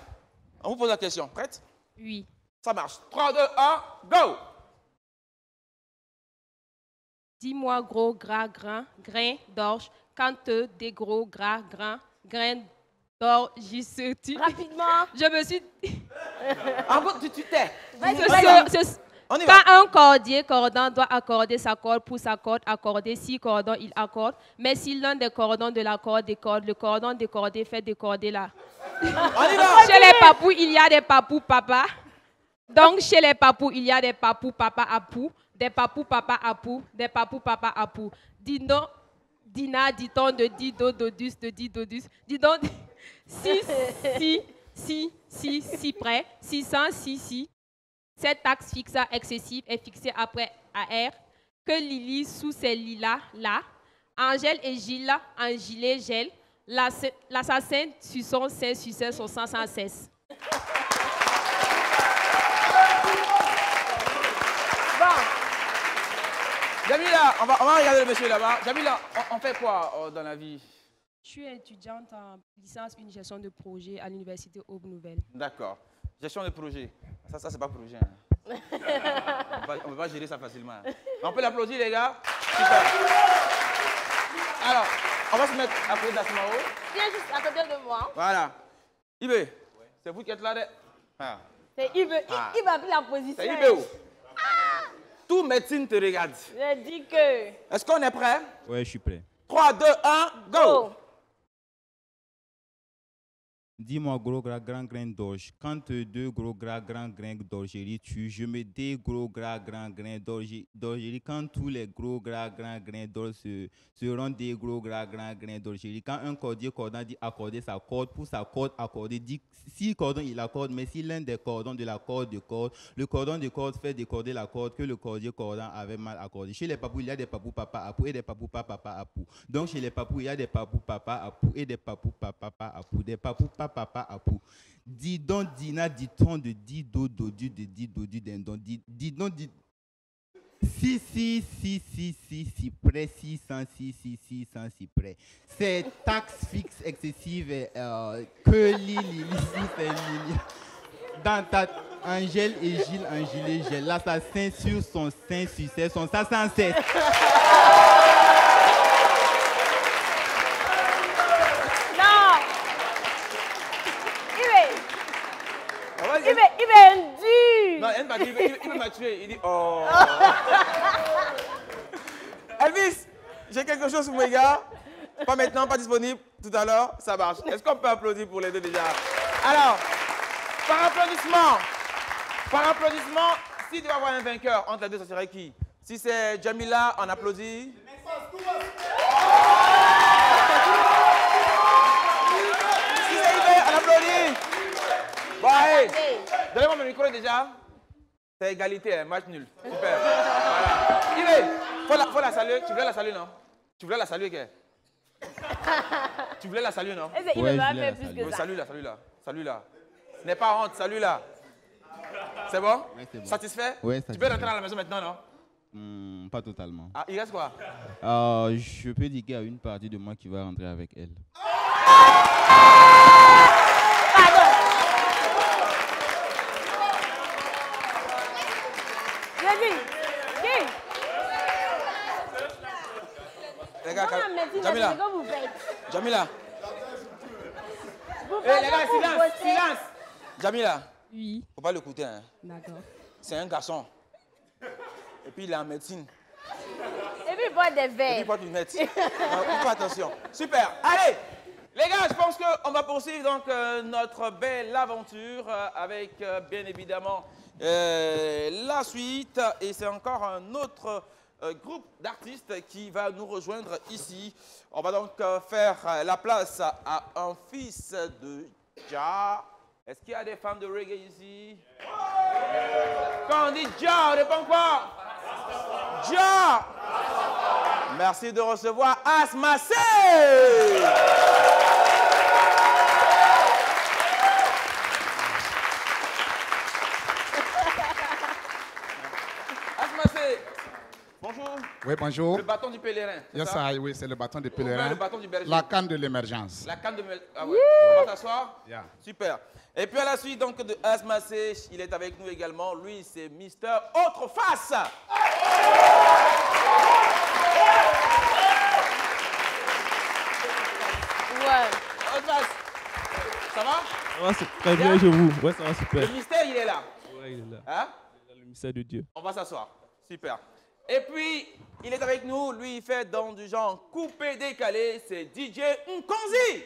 on vous pose la question. Prête? Oui. Ça marche. 3, 2, 1, go Dis-moi gros, gras, grain, grain d'orge. Quand te des gros, gras, grain, grain d'orge, tu. Rapidement. [laughs] Je me suis. [laughs] Encore, tu tu t'es. On y va. Quand un cordier cordon doit accorder sa corde pour sa corde accordée, si cordon il accorde, mais si l'un des cordons de la corde décorde, le cordon décordé fait décorder là. On y va [laughs] Chez les papous, il y a des papous papa. Donc, chez les papous, il y a des papous papa à pou, des papous papa à pou, des papous papa à pou. Dis donc, Dina, dit-on de dido, dodus, de didodus. Dis donc, si, si, si, si, si près, 600, si, si. Cette taxe fixe excessive est fixée après AR. Que Lily sous ses lilas là. Angèle et Gilles, en gilet gel. L'ass- L'assassin sur son sein suçait son sang sans cesse. Bon. Jamila, on va, regarder le monsieur là-bas. Jamila, on, on fait quoi euh, dans la vie? Je suis étudiante en licence une gestion de projet à l'université Aube Nouvelle. D'accord. Gestion de projet. Ça, ça c'est pas projet. hein. [laughs] On ne peut pas gérer ça facilement. hein. On peut l'applaudir, les gars Super. Alors, on va se mettre à côté d'Asmao. Viens juste à côté de moi. Voilà. Ibé, c'est vous qui êtes là. de- Ah. C'est Ibe. Il- Ah. Il va pris la position. C'est Ibé où? Tout médecine te regarde. Je dis que. Est-ce qu'on est prêt? Ouais, je suis prêt. 3, 2, 1, go Dis-moi gros gras grand grain d'orge. Quand deux gros gras grand grain d'orgerie tu, je me des gros gras grand grain d'orge- d'orgerie. Quand tous les gros gras grand grain d'orge se- seront des gros gras grand grain d'orgerie. Quand un cordier cordon dit accorder sa corde, pour sa corde accorder, dit si cordon il accorde, mais si l'un des cordons de la corde de corde, le cordon de corde fait décorder la corde que le cordier cordon avait mal accordé. Chez les papous, il y a des papous papa à pou et des papous papa papa à pou. Donc chez les papous, il y a des papous papa à pou et des papous papa papa à pou. Des papous papa papa à pou. Dis donc dina, dit-on de dit do dodu de dit dodu dindon. Dis donc dit. Si, si, si, si, si, si près, 600, si, si, 600, si près. C'est taxe fixe excessive euh, que Lili, Lili. Dans ta Angèle et Gilles, Angèle et Gilles, l'assassin sur son sein succès, son sans cesse. Non. Ibe. Ah ouais, Ibe, Ibe est un dur. Non, elle m'a dit, il, dit, oh. [laughs] Elvis, j'ai quelque chose pour mes gars. Pas maintenant, pas disponible. Tout à l'heure, ça marche. Est-ce qu'on peut applaudir pour les deux déjà? Alors, par applaudissement, par applaudissement, si tu vas avoir un vainqueur entre les deux, ça serait qui? Si c'est Jamila, on applaudit. Si c'est Ibe, on applaudit. Bon, allez. Donnez-moi mon micro déjà. C'est égalité, hein, match nul. Super. Voilà. Ibe, faut la, faut la saluer. Tu voulais la saluer, non? Tu voulais la saluer, qu'est Tu voulais la saluer, non? Il Ouais, va je voulais faire la plus saluer. que Oui, ça. Salue-la, salue-la. Salue-la. N'aie pas honte, salue-la. C'est bon? C'est bon. Satisfait? Ouais, Tu peux satisfait. rentrer à la maison maintenant, non? Hmm, pas totalement. Ah, il reste quoi? Euh, je peux dire qu'il y a une partie de moi qui va rentrer avec elle. Pardon. Vas-y. Qui Les gars, Maman, calme- Médine, Jamila, vous faites Jamila. Vous Eh faites les gars, silence, silence. Jamila. Oui. Faut pas l'écouter. Hein. D'accord. C'est un garçon. Et puis il est en médecine. Et puis, il boit des Et puis verres. il une lunettes. Donc, fais attention. Super. Allez, les gars, je pense qu'on va poursuivre donc euh, notre belle aventure euh, avec euh, bien évidemment euh, la suite. Et c'est encore un autre euh, groupe d'artistes qui va nous rejoindre ici. On va donc euh, faire euh, la place à un fils de Ja. Est-ce qu'il y a des fans de reggae ici? Quand on dit Ja, on répond quoi? Ja Merci de recevoir. Asmacé. Bonjour. Oui, bonjour. Le bâton du pèlerin. Yes, ça? I- oui, c'est le bâton du bien pèlerin. le bâton du berger. La canne de l'émergence. La canne de Ah ouais. On va s'asseoir? Yeah. Super. Et puis à la suite donc de Asmacé, il est avec nous également. Lui, c'est Mister Autre Face. Ouais. Autre Face. Ça va? Ça va, c'est très bien, je vous. Ouais, ça va super. Le mystère, il est là. Ouais, il est là. Hein? Le mystère de Dieu. On va s'asseoir. Super. Et puis, il est avec nous. Lui, il fait dans du genre coupé décalé. C'est DJ Nkonzi.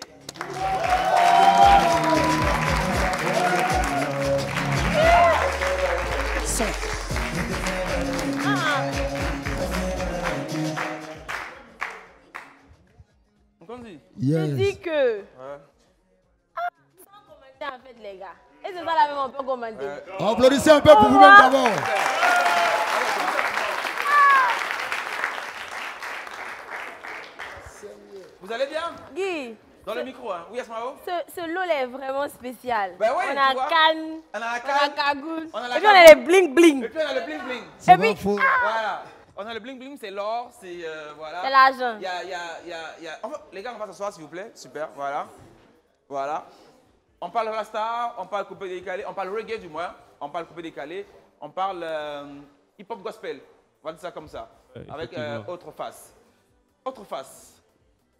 Nkonzi. Je dis que. Ouais. Sans commenter en fait, les gars. Et c'est ça là même, on peut commenter. Applaudissez un peu pour vous-même d'abord. Vous allez bien? Guy, Dans le micro, hein Oui, Asmao? ce, ce lot est vraiment spécial. Ben ouais, on a vois. canne, On a la on a canne. cagoule, On a la et puis on a les cagoule. bling bling. Et puis on a le bling bling. Et puis, ah, Voilà. On a le bling bling, c'est l'or, c'est euh, voilà. C'est l'argent. Il y a, il y a, il y a, il y a- enfin, les gars, on va s'asseoir s'il vous plaît. Super, voilà. Voilà. On parle rasta, on parle coupé décalé, on parle reggae du moins, on parle coupé décalé, on parle euh, hip hop gospel. On va dire ça comme ça. Avec euh, autre face. Autre face.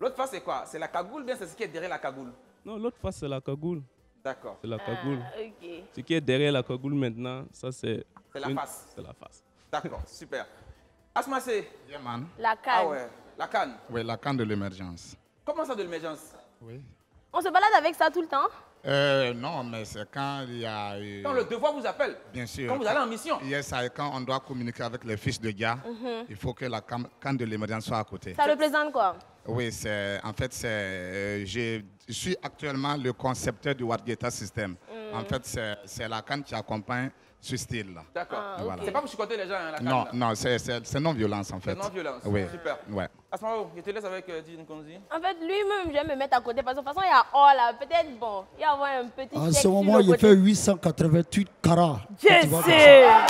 L'autre face c'est quoi? C'est la cagoule, bien c'est ce qui est derrière la cagoule. Non, l'autre face, c'est la cagoule. D'accord. C'est la cagoule. Ah, ok. Ce qui est derrière la cagoule maintenant, ça, c'est. C'est la une- face. C'est la face. D'accord, super. Asmacé. Yeah, man. La canne. Ah ouais, la canne. Oui, la canne de l'émergence. Comment ça de l'émergence? Oui. On se balade avec ça tout le temps? Euh, non, mais c'est quand il y a. euh, Quand le devoir vous appelle? Bien sûr. Quand vous allez en mission? Yes, quand on doit communiquer avec les fils de gars, Mhm. il faut que la canne de l'émergence soit à côté. Ça représente quoi? Oui, c'est en fait c'est euh, je suis actuellement le concepteur du Wattgate System. Mm. En fait, c'est la canne qui accompagne ce style là. D'accord. Voilà. C'est pas pour chicoter les gens, hein, la canne. Non, là. non, c'est c'est- c'est non violence en fait. C'est non-violence. Oui. Super. Ouais. Asmao, je te laisse avec euh, Dine Konzi. En fait, lui-même, je vais me mettre à côté parce que de toute façon, il y a oh là, peut-être bon, il y a avoir un petit En ce moment, il côté. fait 888 carats. Je sais. C'est hein.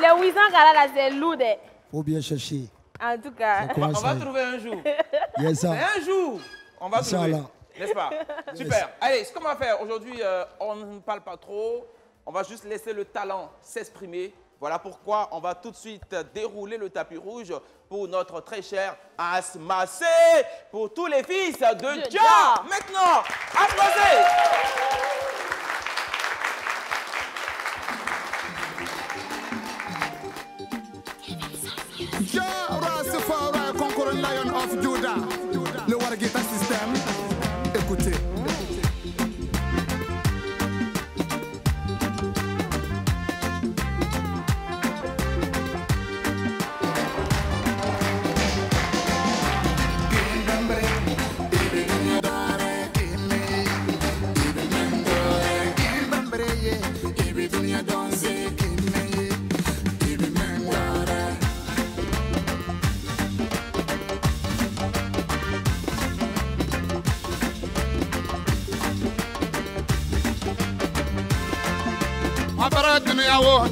Les 800 carats là, c'est lourd. hein. Faut bien chercher. En tout cas. Ça On va trouver un jour. [laughs] Yes. Mais un jour, on va trouver. Inch'Allah. N'est-ce pas? Super. Allez, ce qu'on va faire aujourd'hui, euh, on ne parle pas trop. On va juste laisser le talent s'exprimer. Voilà pourquoi on va tout de suite dérouler le tapis rouge pour notre très cher Asmacé, pour tous les fils de. Jah. Maintenant, Asmacé.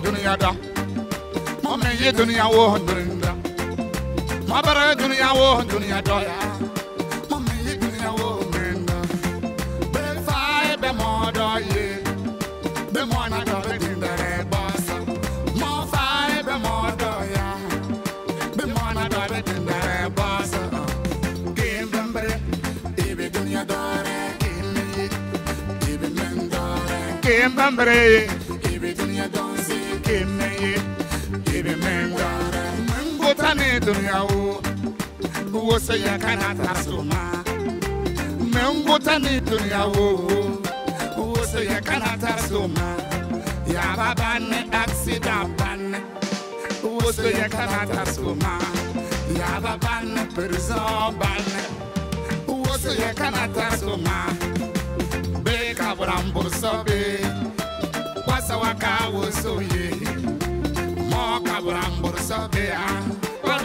dunia da Mama ye dunia wo dunia Mabara dunia wo dunia da ya. Mama ye dunia wo dunia Be fai be mo do ye Be mo na do be dinda re bossa Mo fai be mo do ya Be mo na do be dinda re bossa Game bambere Ibe dunia do re Game bambere Game bambere sani duniyawo woso ya kana tasuma mɛnguta ni duniyawo woso ya kana tasuma yaba bani aksida bani woso ya kana tasuma yaba bani prison bani woso ya kana tasuma bee ka burambuso bee wasawa ka woso ye. Mɔɔ ka burambuso bee aa.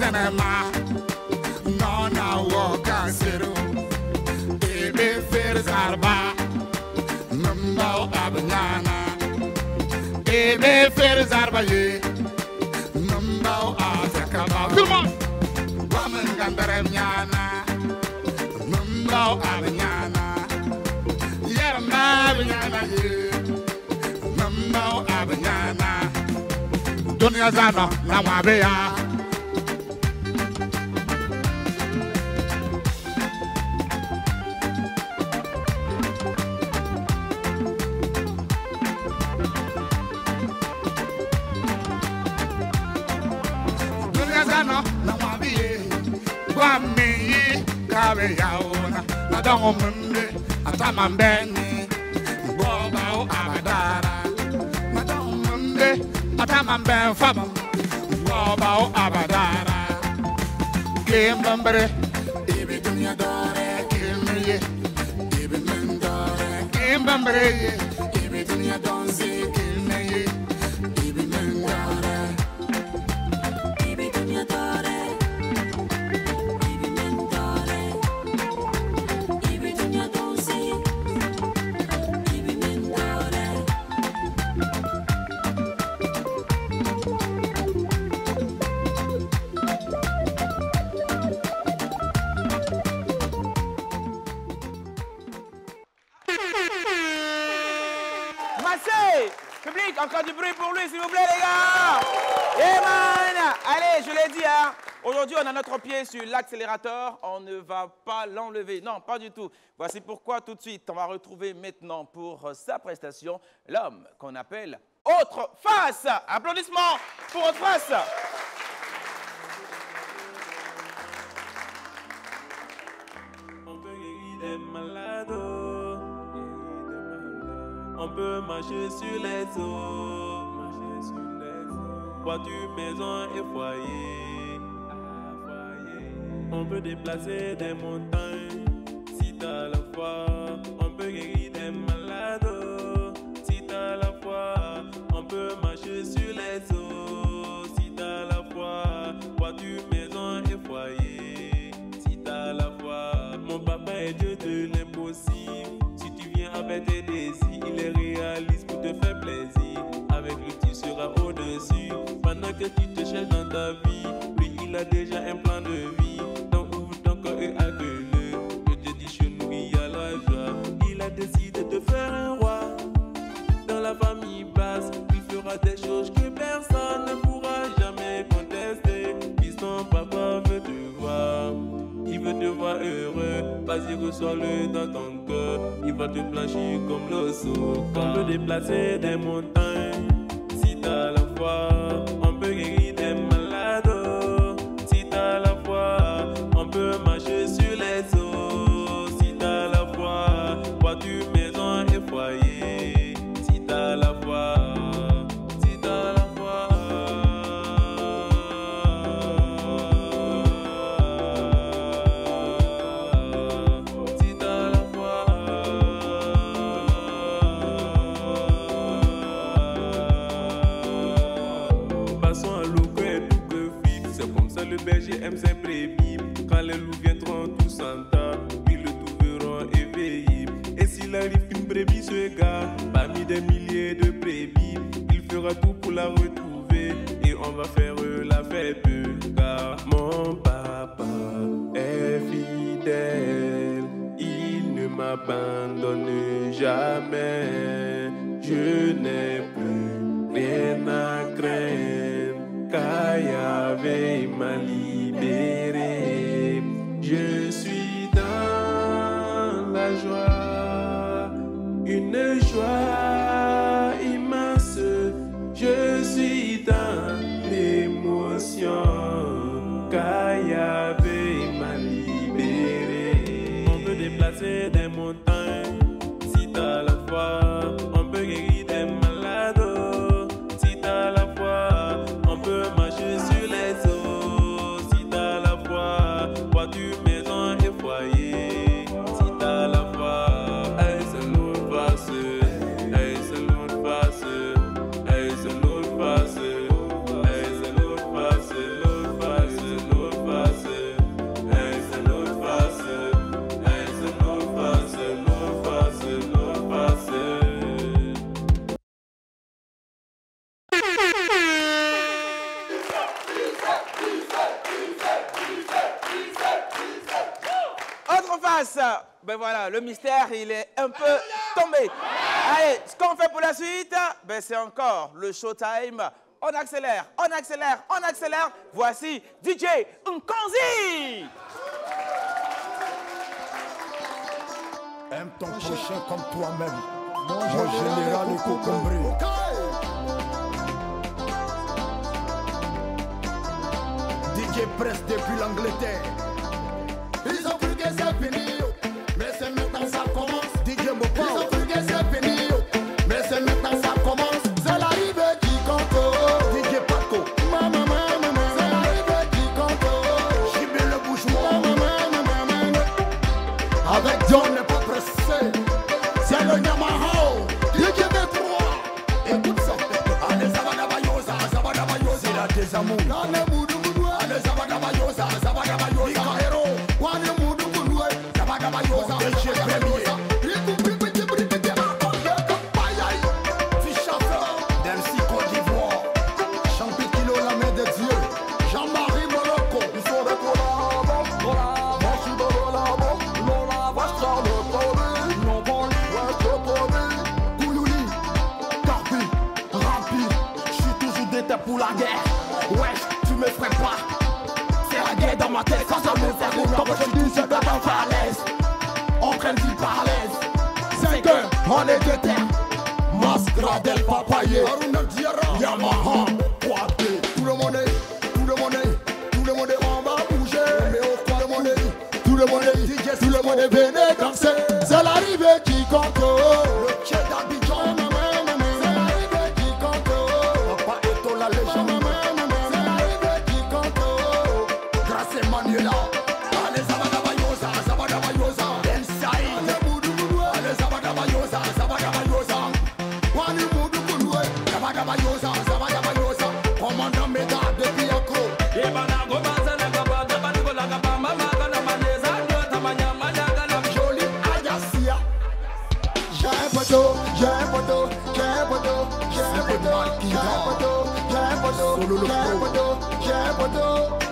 zanama no na wo kansero ebe fer zarba. Mamba abnana. Ebe fer zarba ye. Mamba azakaba. Come on. Wamen gandare nyana mamba abnana. Yerma abnana ye. Mamba abnana. Dunya zana na mabeya ọmụnne atamambe igbo ọba abadara. Mata ọmụnne atamambe fama. Igbo ọba abadara. Ke mbambere ebe dunya dọrọ ke mmeye ebe mmendọrọ ke mbambere On ne va pas l'enlever. Non, pas du tout. Voici pourquoi, tout de suite, on va retrouver maintenant pour euh, sa prestation l'homme qu'on appelle Autre Face Applaudissements pour Autre Face On peut marcher sur les eaux. On peut déplacer des montagnes. Si t'as la foi, on peut guérir des malades. Si t'as la foi, on peut marcher sur les eaux. Si t'as la foi, voiture, maison et foyer? Si t'as la foi, mon papa est Dieu de l'impossible. Si tu viens avec tes désirs, il est réaliste pour te faire plaisir. Avec lui, tu seras au-dessus. Pendant que tu te cherches dans ta vie, lui, il a déjà un plan de vie. Des choses que personne ne pourra jamais contester. Fiston, papa veut te voir. Il veut te voir heureux. Vas-y, reçois-le dans ton cœur. Il va te blanchir comme l'osso. On peut déplacer des montagnes. Si t'as la foi, fera tout pour la retrouver. Et on va faire la fête car mon papa est fidèle, il ne m'abandonne jamais. Je n'ai plus rien à craindre. Car Le showtime, on accélère, on accélère, on accélère. Voici DJ Nkanzi. Aime ton prochain comme toi-même. Mon général le cocombré. DJ Press depuis l'Angleterre. Aneza mungana budu budu Aneza bagaba yosa Aneza bagaba yosa tête, ça ça me fait rouler. Quand je dis, c'est pas un falaise. On crève du falaise. C'est que, on est de terre. Masque, gradel, papaye. Yamaha. follow the flow.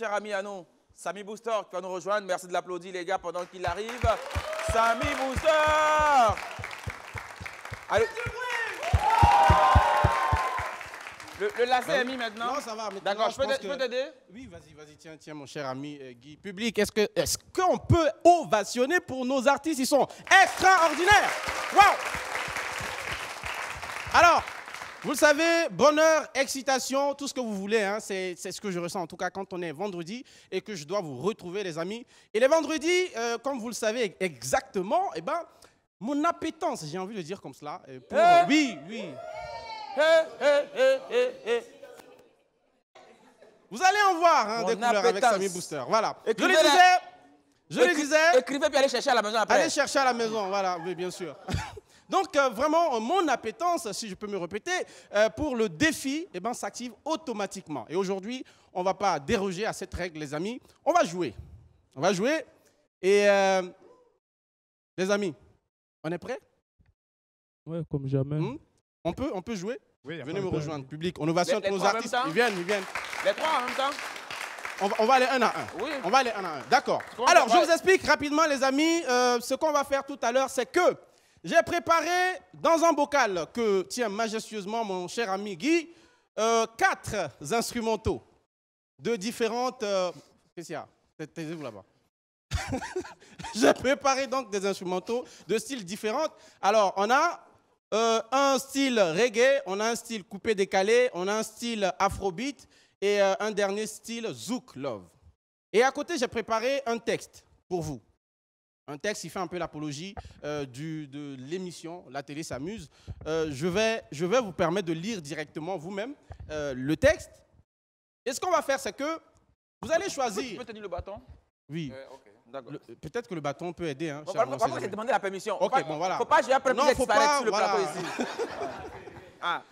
Cher ami à nous, Samy Booster, qui va nous rejoindre. Merci de l'applaudir, les gars, pendant qu'il arrive. Samy Booster Allez. Le, le lacet est mis maintenant Non, ça va. D'accord, je peux que- t'aider? Oui, vas-y, vas-y, tiens, tiens, mon cher ami euh, Guy. Public, est-ce qu'on peut ovationner pour nos artistes? Ils sont extraordinaires. Waouh Alors, vous le savez, bonheur, excitation, tout ce que vous voulez, hein, c'est c'est ce que je ressens en tout cas quand on est vendredi et que je dois vous retrouver, les amis. Et les vendredis, euh, comme vous le savez exactement, eh ben, mon appétence, j'ai envie de le dire comme cela. euh, pour- Eh Oui, oui. Vous allez en voir hein, des couleurs avec appétence. Samy Booster. Voilà. Je le la- disais. Je le disais. Écrivez puis allez chercher à la maison après. Allez chercher à la maison, voilà, oui, bien sûr. [laughs] Donc, euh, vraiment, mon appétence, si je peux me répéter, euh, pour le défi, eh ben, s'active automatiquement. Et aujourd'hui, on ne va pas déroger à cette règle, les amis. On va jouer. On va jouer. Et, euh, les amis, on est prêts? Ouais, comme jamais. Hmm? On, peut, on peut jouer? Oui, Venez me rejoindre, public. On ovation Les- nos artistes. Ils viennent, ils viennent. Les trois en même temps? On va, on va aller un à un. Oui. On va aller un à un. D'accord. Alors, je vous explique rapidement, les amis. euh, ce qu'on va faire tout à l'heure, c'est que j'ai préparé dans un bocal que tient majestueusement mon cher ami Guy euh, quatre instrumentaux de différentes. euh, Qu'est-ce qu'il y a? Taisez-vous là-bas? [laughs] j'ai préparé donc des instrumentaux de styles différents. Alors, on a euh, un style reggae, on a un style coupé décalé, on a un style afrobeat et un dernier style zouk love. Et à côté, j'ai préparé un texte pour vous. Un texte qui fait un peu l'apologie euh, de l'émission La télé s'amuse. Euh, je, vais, je vais vous permettre de lire directement vous-même euh, le texte. Et ce qu'on va faire, c'est que vous allez Tu choisir. peux tenir le bâton? Oui. Peut-être que le bâton peut aider. Hein, Bon, Monsieur pourquoi j'ai demandé la permission Ok, pas- bon, voilà. Faut pas, j'ai après Non, faut pas, sur le voilà. plateau ici. [laughs] ah.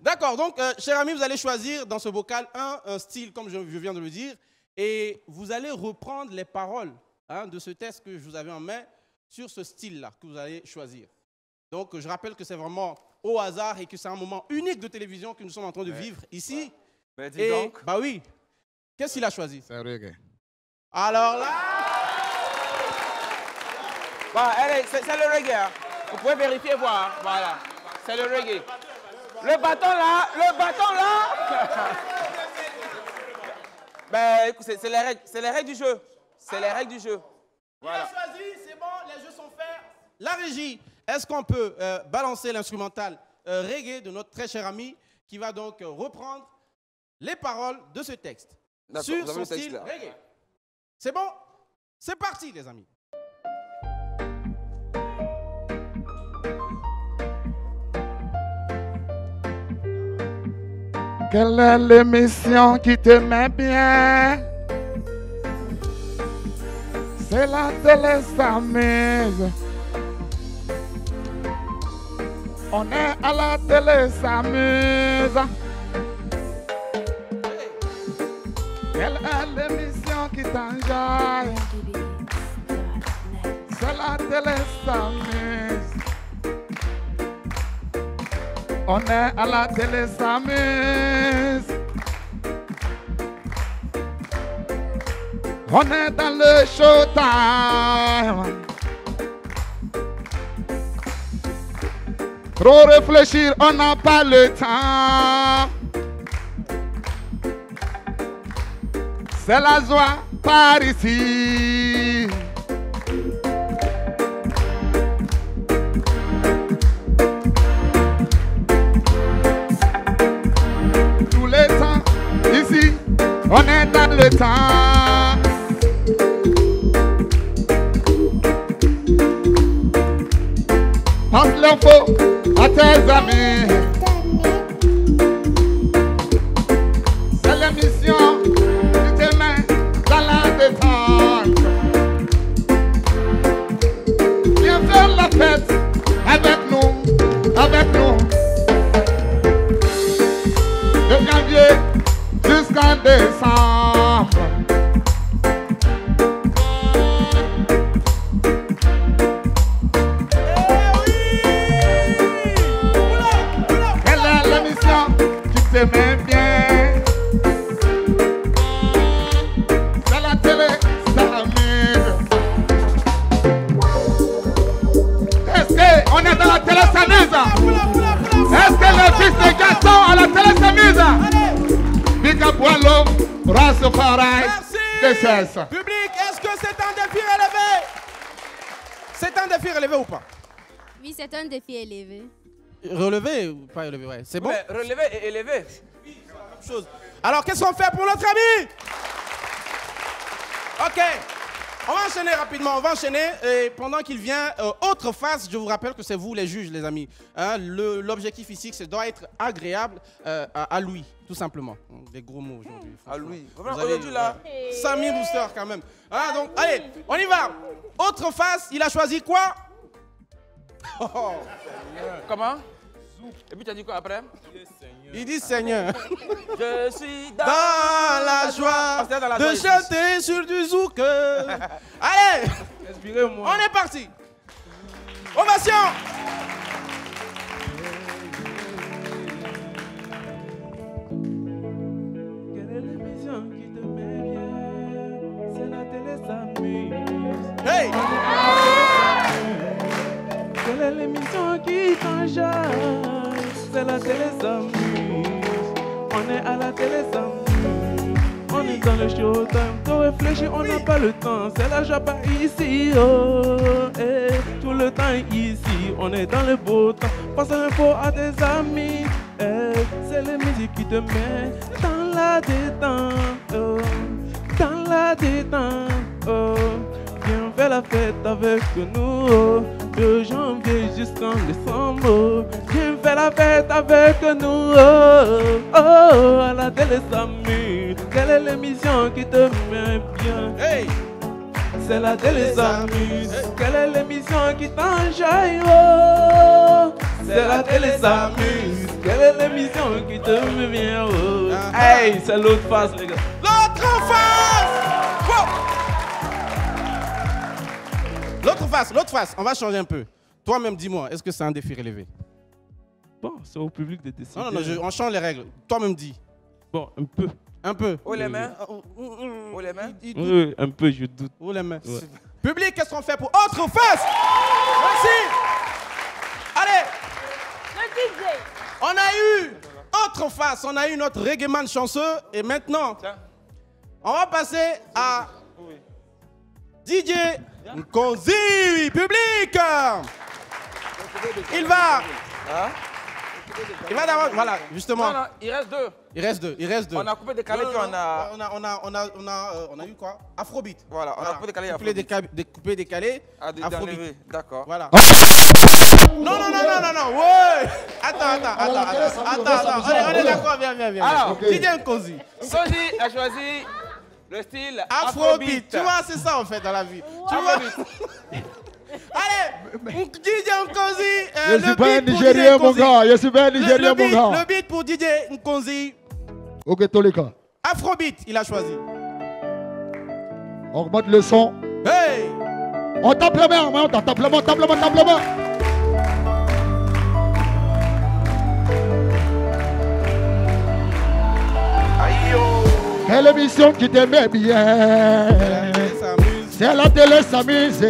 D'accord, donc, cher ami, vous allez choisir dans ce bocal un, un style, comme je, je viens de le dire, et vous allez reprendre les paroles hein, de ce texte que je vous avais en main sur ce style-là que vous allez choisir. Donc, je rappelle que c'est vraiment au hasard et que c'est un moment unique de télévision que nous sommes en train de vivre ici. Dis et, donc. Bah oui. Qu'est-ce qu'il a choisi? C'est reggae. Alors là, Bon, allez, c'est le reggae. hein. Vous pouvez vérifier, voir. Voilà. C'est le reggae. Le bâton là, le bâton là. [laughs] ben, écoute, c'est c'est les règles, c'est les règles du jeu. C'est les règles du jeu. il a choisi, c'est bon, les jeux sont faits. La régie, est-ce qu'on peut euh, balancer l'instrumental euh, reggae de notre très cher ami qui va donc euh, reprendre les paroles de ce texte? Sur son texte style là. reggae. C'est bon? C'est parti, les amis. Quelle est l'émission qui te met bien? C'est la télé s'amuse. On est à la télé s'amuse. Quelle est l'émission qui t'enjaille C'est la télé s'amuse. On est à la télé s'amuse. On est dans le showtime. Trop réfléchir, on n'a pas le temps. C'est la joie par ici. Tous les temps, ici, on est dans le temps. Passe l'info à tes c'est bon? Mais relevé et élevé. chose. Alors, qu'est-ce qu'on fait pour notre ami? Ok. On va enchaîner rapidement, on va enchaîner. Et pendant qu'il vient, euh, autre face, je vous rappelle que c'est vous les juges, les amis. Hein, le- L'objectif ici, c'est doit être agréable euh, à, à Louis, tout simplement. Des gros mots aujourd'hui. À Louis. Aujourd'hui, là. Samy Booster, quand même. Ah, donc, allez, on y va. Autre face, il a choisi quoi? [laughs] Oh. Comment? Et puis tu as dit quoi après? Il dit Seigneur. Je suis dans, dans la joie Ah, c'était dans la de joie ici. chanter sur du zouk. [laughs] Allez, on est parti. Ovation. Quelle est l'émission qui t'enjaille C'est la télé. On est à la télé. On est dans le showtime. Faut réfléchir, on n'a pas le temps. C'est la par ici. Oh, eh, tout le temps ici. On est dans le beau temps. Passe l'info à tes amis. Eh, c'est la musique qui te met dans la détente. Oh, dans la détente. Oh, viens faire la fête avec nous. Oh, de janvier jusqu'en décembre. Oh, viens faire la fête avec nous. Oh, oh, à la télé s'amuse. Quelle est l'émission qui te met bien? Hey! C'est la télé s'amuse. Quelle est l'émission qui t'enjaille? Oh, c'est la télé s'amuse. Quelle est l'émission qui te met bien? Oh, hey, c'est l'autre face, les gars. L'autre face face, l'autre face. On va changer un peu. Toi-même, dis-moi, est-ce que c'est un défi relevé? Bon, c'est au public de décider. Non, non, non, je- on change les règles. Toi-même, dis. Bon, un peu. Un peu. Où les mains? Où les mains? Oui, oui, un peu, je doute. Où les mains? Ouais. Public, qu'est-ce qu'on fait pour autre face? Merci Allez Le DJ. On a eu autre face, on a eu notre reggae man chanceux et maintenant, on va passer à DJ Nkonzi, public. Il va, il va d'abord, voilà, justement. Non, non, il reste deux. Il reste deux, il reste deux. On a coupé décalé, Non, non, puis on non, a- on a, on a, on a, on a, euh, on a eu quoi? Afrobeat. Voilà, on a coupé décalé Coupé découpé décalé. Ah, Afrobeat. D'accord. Voilà. Non, non, non, non, non, non, ouais. Attends, attends, attends, attends, attends, attends. On est, d'accord, viens, viens, viens. Alors, DJ Nkonzi. Soji a choisi le style Afrobeat. Tu vois, c'est ça en fait dans la vie. Tu vois? [laughs] Allez, DJ Nkonzi. euh, Je le suis pas un beat pour Nigérien, DJ mon gars. Je suis pas un Nigérien, mon gars. Le beat pour DJ Nkonzi. Ok, Tolika. Afrobeat, il a choisi. On remonte le son. Hey On tape la main, on tape la main, on tape la main, on tape la main. Quelle émission qui t'aimait bien C'est la télé s'amuse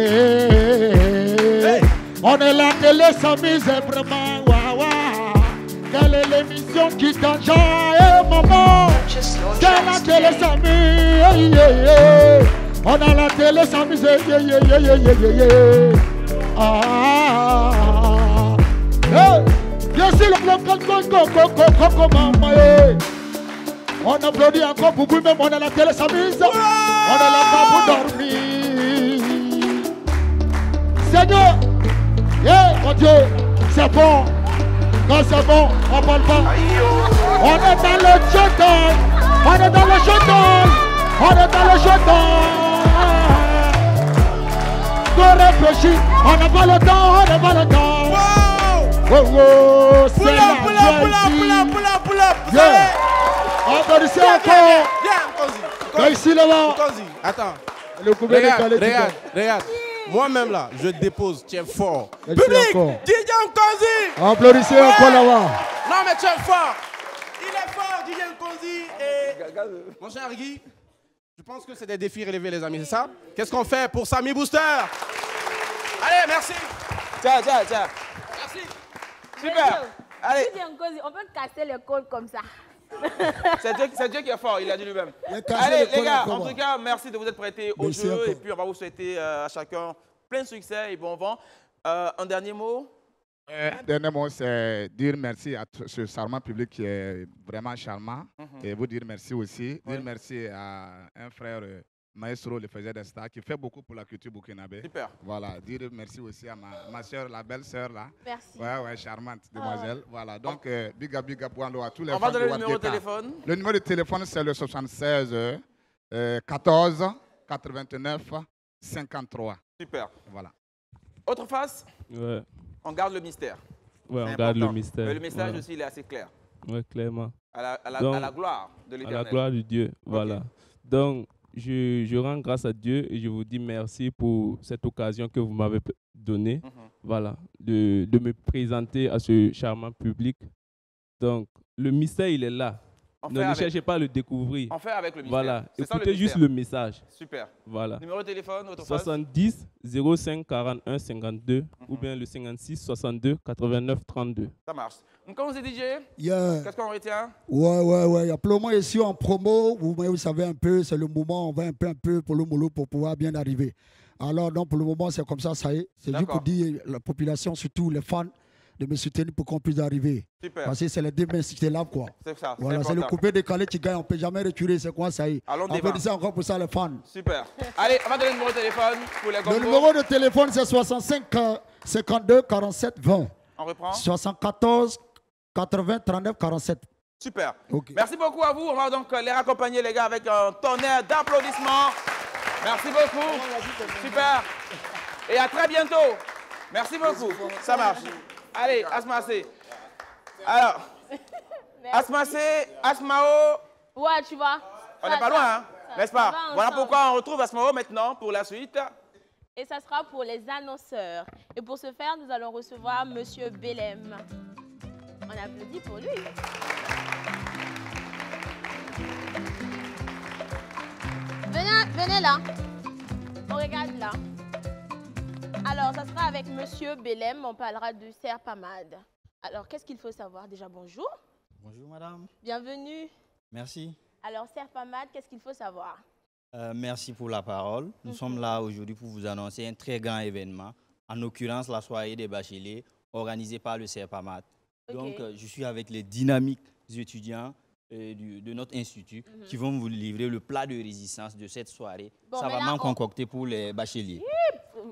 On est la télé s'amuse vraiment waouh, waouh. Quelle est l'émission qui t'enjaille maman C'est la télé s'amuse yeah, yeah. On a la télé s'amuse yeah, yeah, yeah, yeah, yeah, yeah, yeah. Ah, hey. Sûr le On applaudit encore pour vous, même on a la télé s'amuse. On est là pas pour dormir. Seigneur, yeah, mon Dieu, c'est bon. Quand c'est bon, on parle pas. On est dans le jeton. On est dans le jeton. On est dans le jeton. De réfléchir, on n'a pas le temps, on n'a pas le temps. Oh, oh, c'est Pull la up, pull up, pull up, joie pull up, pull up, pull up. Vous Yeah. Applaudissez viens, encore. viens, ici, là-bas. Attends. Le Regarde, regarde, regarde. Moi-même là, je dépose, tu es fort. Merci Public, encore. DJ Nkonzi. Applaudissez Ouais. encore là-bas. Non mais tu es fort. Il est fort, DJ Nkonzi. Et mon cher Guy, je pense que c'est des défis relevés les amis, c'est ça? Qu'est-ce qu'on fait pour Samy Booster? Allez, merci. Tiens, tiens, tiens. Merci. Super. Allez. Nkosi, on peut casser les côtes comme ça. [laughs] C'est Dieu, qui est fort, il a dit lui-même. Allez, le les gars, en tout cas, merci de vous être prêtés au Merci jeu. Et puis, on va vous souhaiter euh, à chacun plein de succès et bon vent. Euh, un dernier mot? Euh, Un dernier mot, c'est dire merci à ce charmant public qui est vraiment charmant. Mhm. Et vous dire merci aussi. Dire merci à un frère, Maestro, le faisait des stars, qui fait beaucoup pour la culture burkinabé. Super. Voilà. Dire merci aussi à ma, ma soeur, la belle soeur là. Merci. Ouais, ouais, charmante demoiselle. Voilà. Donc, euh, big up, big up, à tous les On va donner le numéro de téléphone. Le numéro de téléphone, c'est le 76 euh, 14 89 53. Super. Voilà. Autre face? Ouais. On garde le mystère. Ouais, on garde le mystère. Mais le message Ouais. aussi, il est assez clair. Ouais, clairement. À la, à la- Donc, à la gloire de À l'éternel. la gloire de Dieu, voilà. Donc, je, je rends grâce à Dieu et je vous dis merci pour cette occasion que vous m'avez donnée, Mhm. voilà, de, de me présenter à ce charmant public. Donc, le mystère, il est là. Ne avec. cherchez pas à le découvrir. On fait avec le mystère. Voilà, C'est ça, le écoutez juste mystère. le message. Super. Voilà. Numéro de téléphone, autre face 70 05 41 52 ou bien le 56 62 89 32. Ça marche. Donc, quand vous êtes DJ, Yeah. qu'est-ce qu'on retient? Ouais, ouais, ouais. Il y a plein de monde ici en promo. Vous, vous savez un peu, c'est le moment, on va un peu, un peu pour le moulot pour pouvoir bien arriver. Alors, donc, pour le moment, c'est comme ça, ça y est. C'est juste pour dire la population, surtout les fans, de me soutenir pour qu'on puisse arriver. Super. Parce que c'est les deux mains qui là, quoi. C'est ça, Voilà, c'est le coupé décalé qui gagne. On ne peut jamais retirer. C'est quoi, ça y est. Allons on peut dire ça encore pour ça, les fans. Super. Allez, on va donner le numéro de téléphone pour les Le combos. numéro de téléphone, c'est 65 euh, 52 47 20. On reprend 74 80 39 47. Super. Merci beaucoup à vous. On va donc euh, les raccompagner, les gars, avec un tonnerre d'applaudissements. Merci beaucoup. Super. Et à très bientôt. Merci beaucoup. Ça marche. Allez, Asmacé. Alors, [laughs] Asmacé, Asmao, Ouais, tu vois. on n'est pas loin, hein, n'est-ce pas? Voilà pourquoi on retrouve Asmao maintenant pour la suite. Et ça sera pour les annonceurs. Et pour ce faire, nous allons recevoir Monsieur Belem. On applaudit pour lui. Venez, venez là. On regarde là. Alors, ça sera avec Monsieur Belem. On parlera de Serpamade. Alors, qu'est-ce qu'il faut savoir? Déjà, bonjour. Bonjour madame, Bienvenue. merci. Alors, Serpamade, qu'est-ce qu'il faut savoir? Euh, merci pour la parole. Nous Mhm. sommes là aujourd'hui pour vous annoncer un très grand événement, en l'occurrence la soirée des bacheliers organisée par le. Ok. Donc euh, je suis avec les dynamiques étudiants euh, du- de notre institut Mhm. qui vont vous livrer le plat de résistance de cette soirée, Bon, savamment on- concocté pour les bacheliers.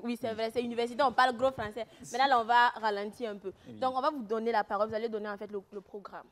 Oui, c'est vrai, c'est université, on parle gros français. Maintenant, là, on va ralentir un peu. Donc, on va vous donner la parole. Vous allez donner en fait le, le programme.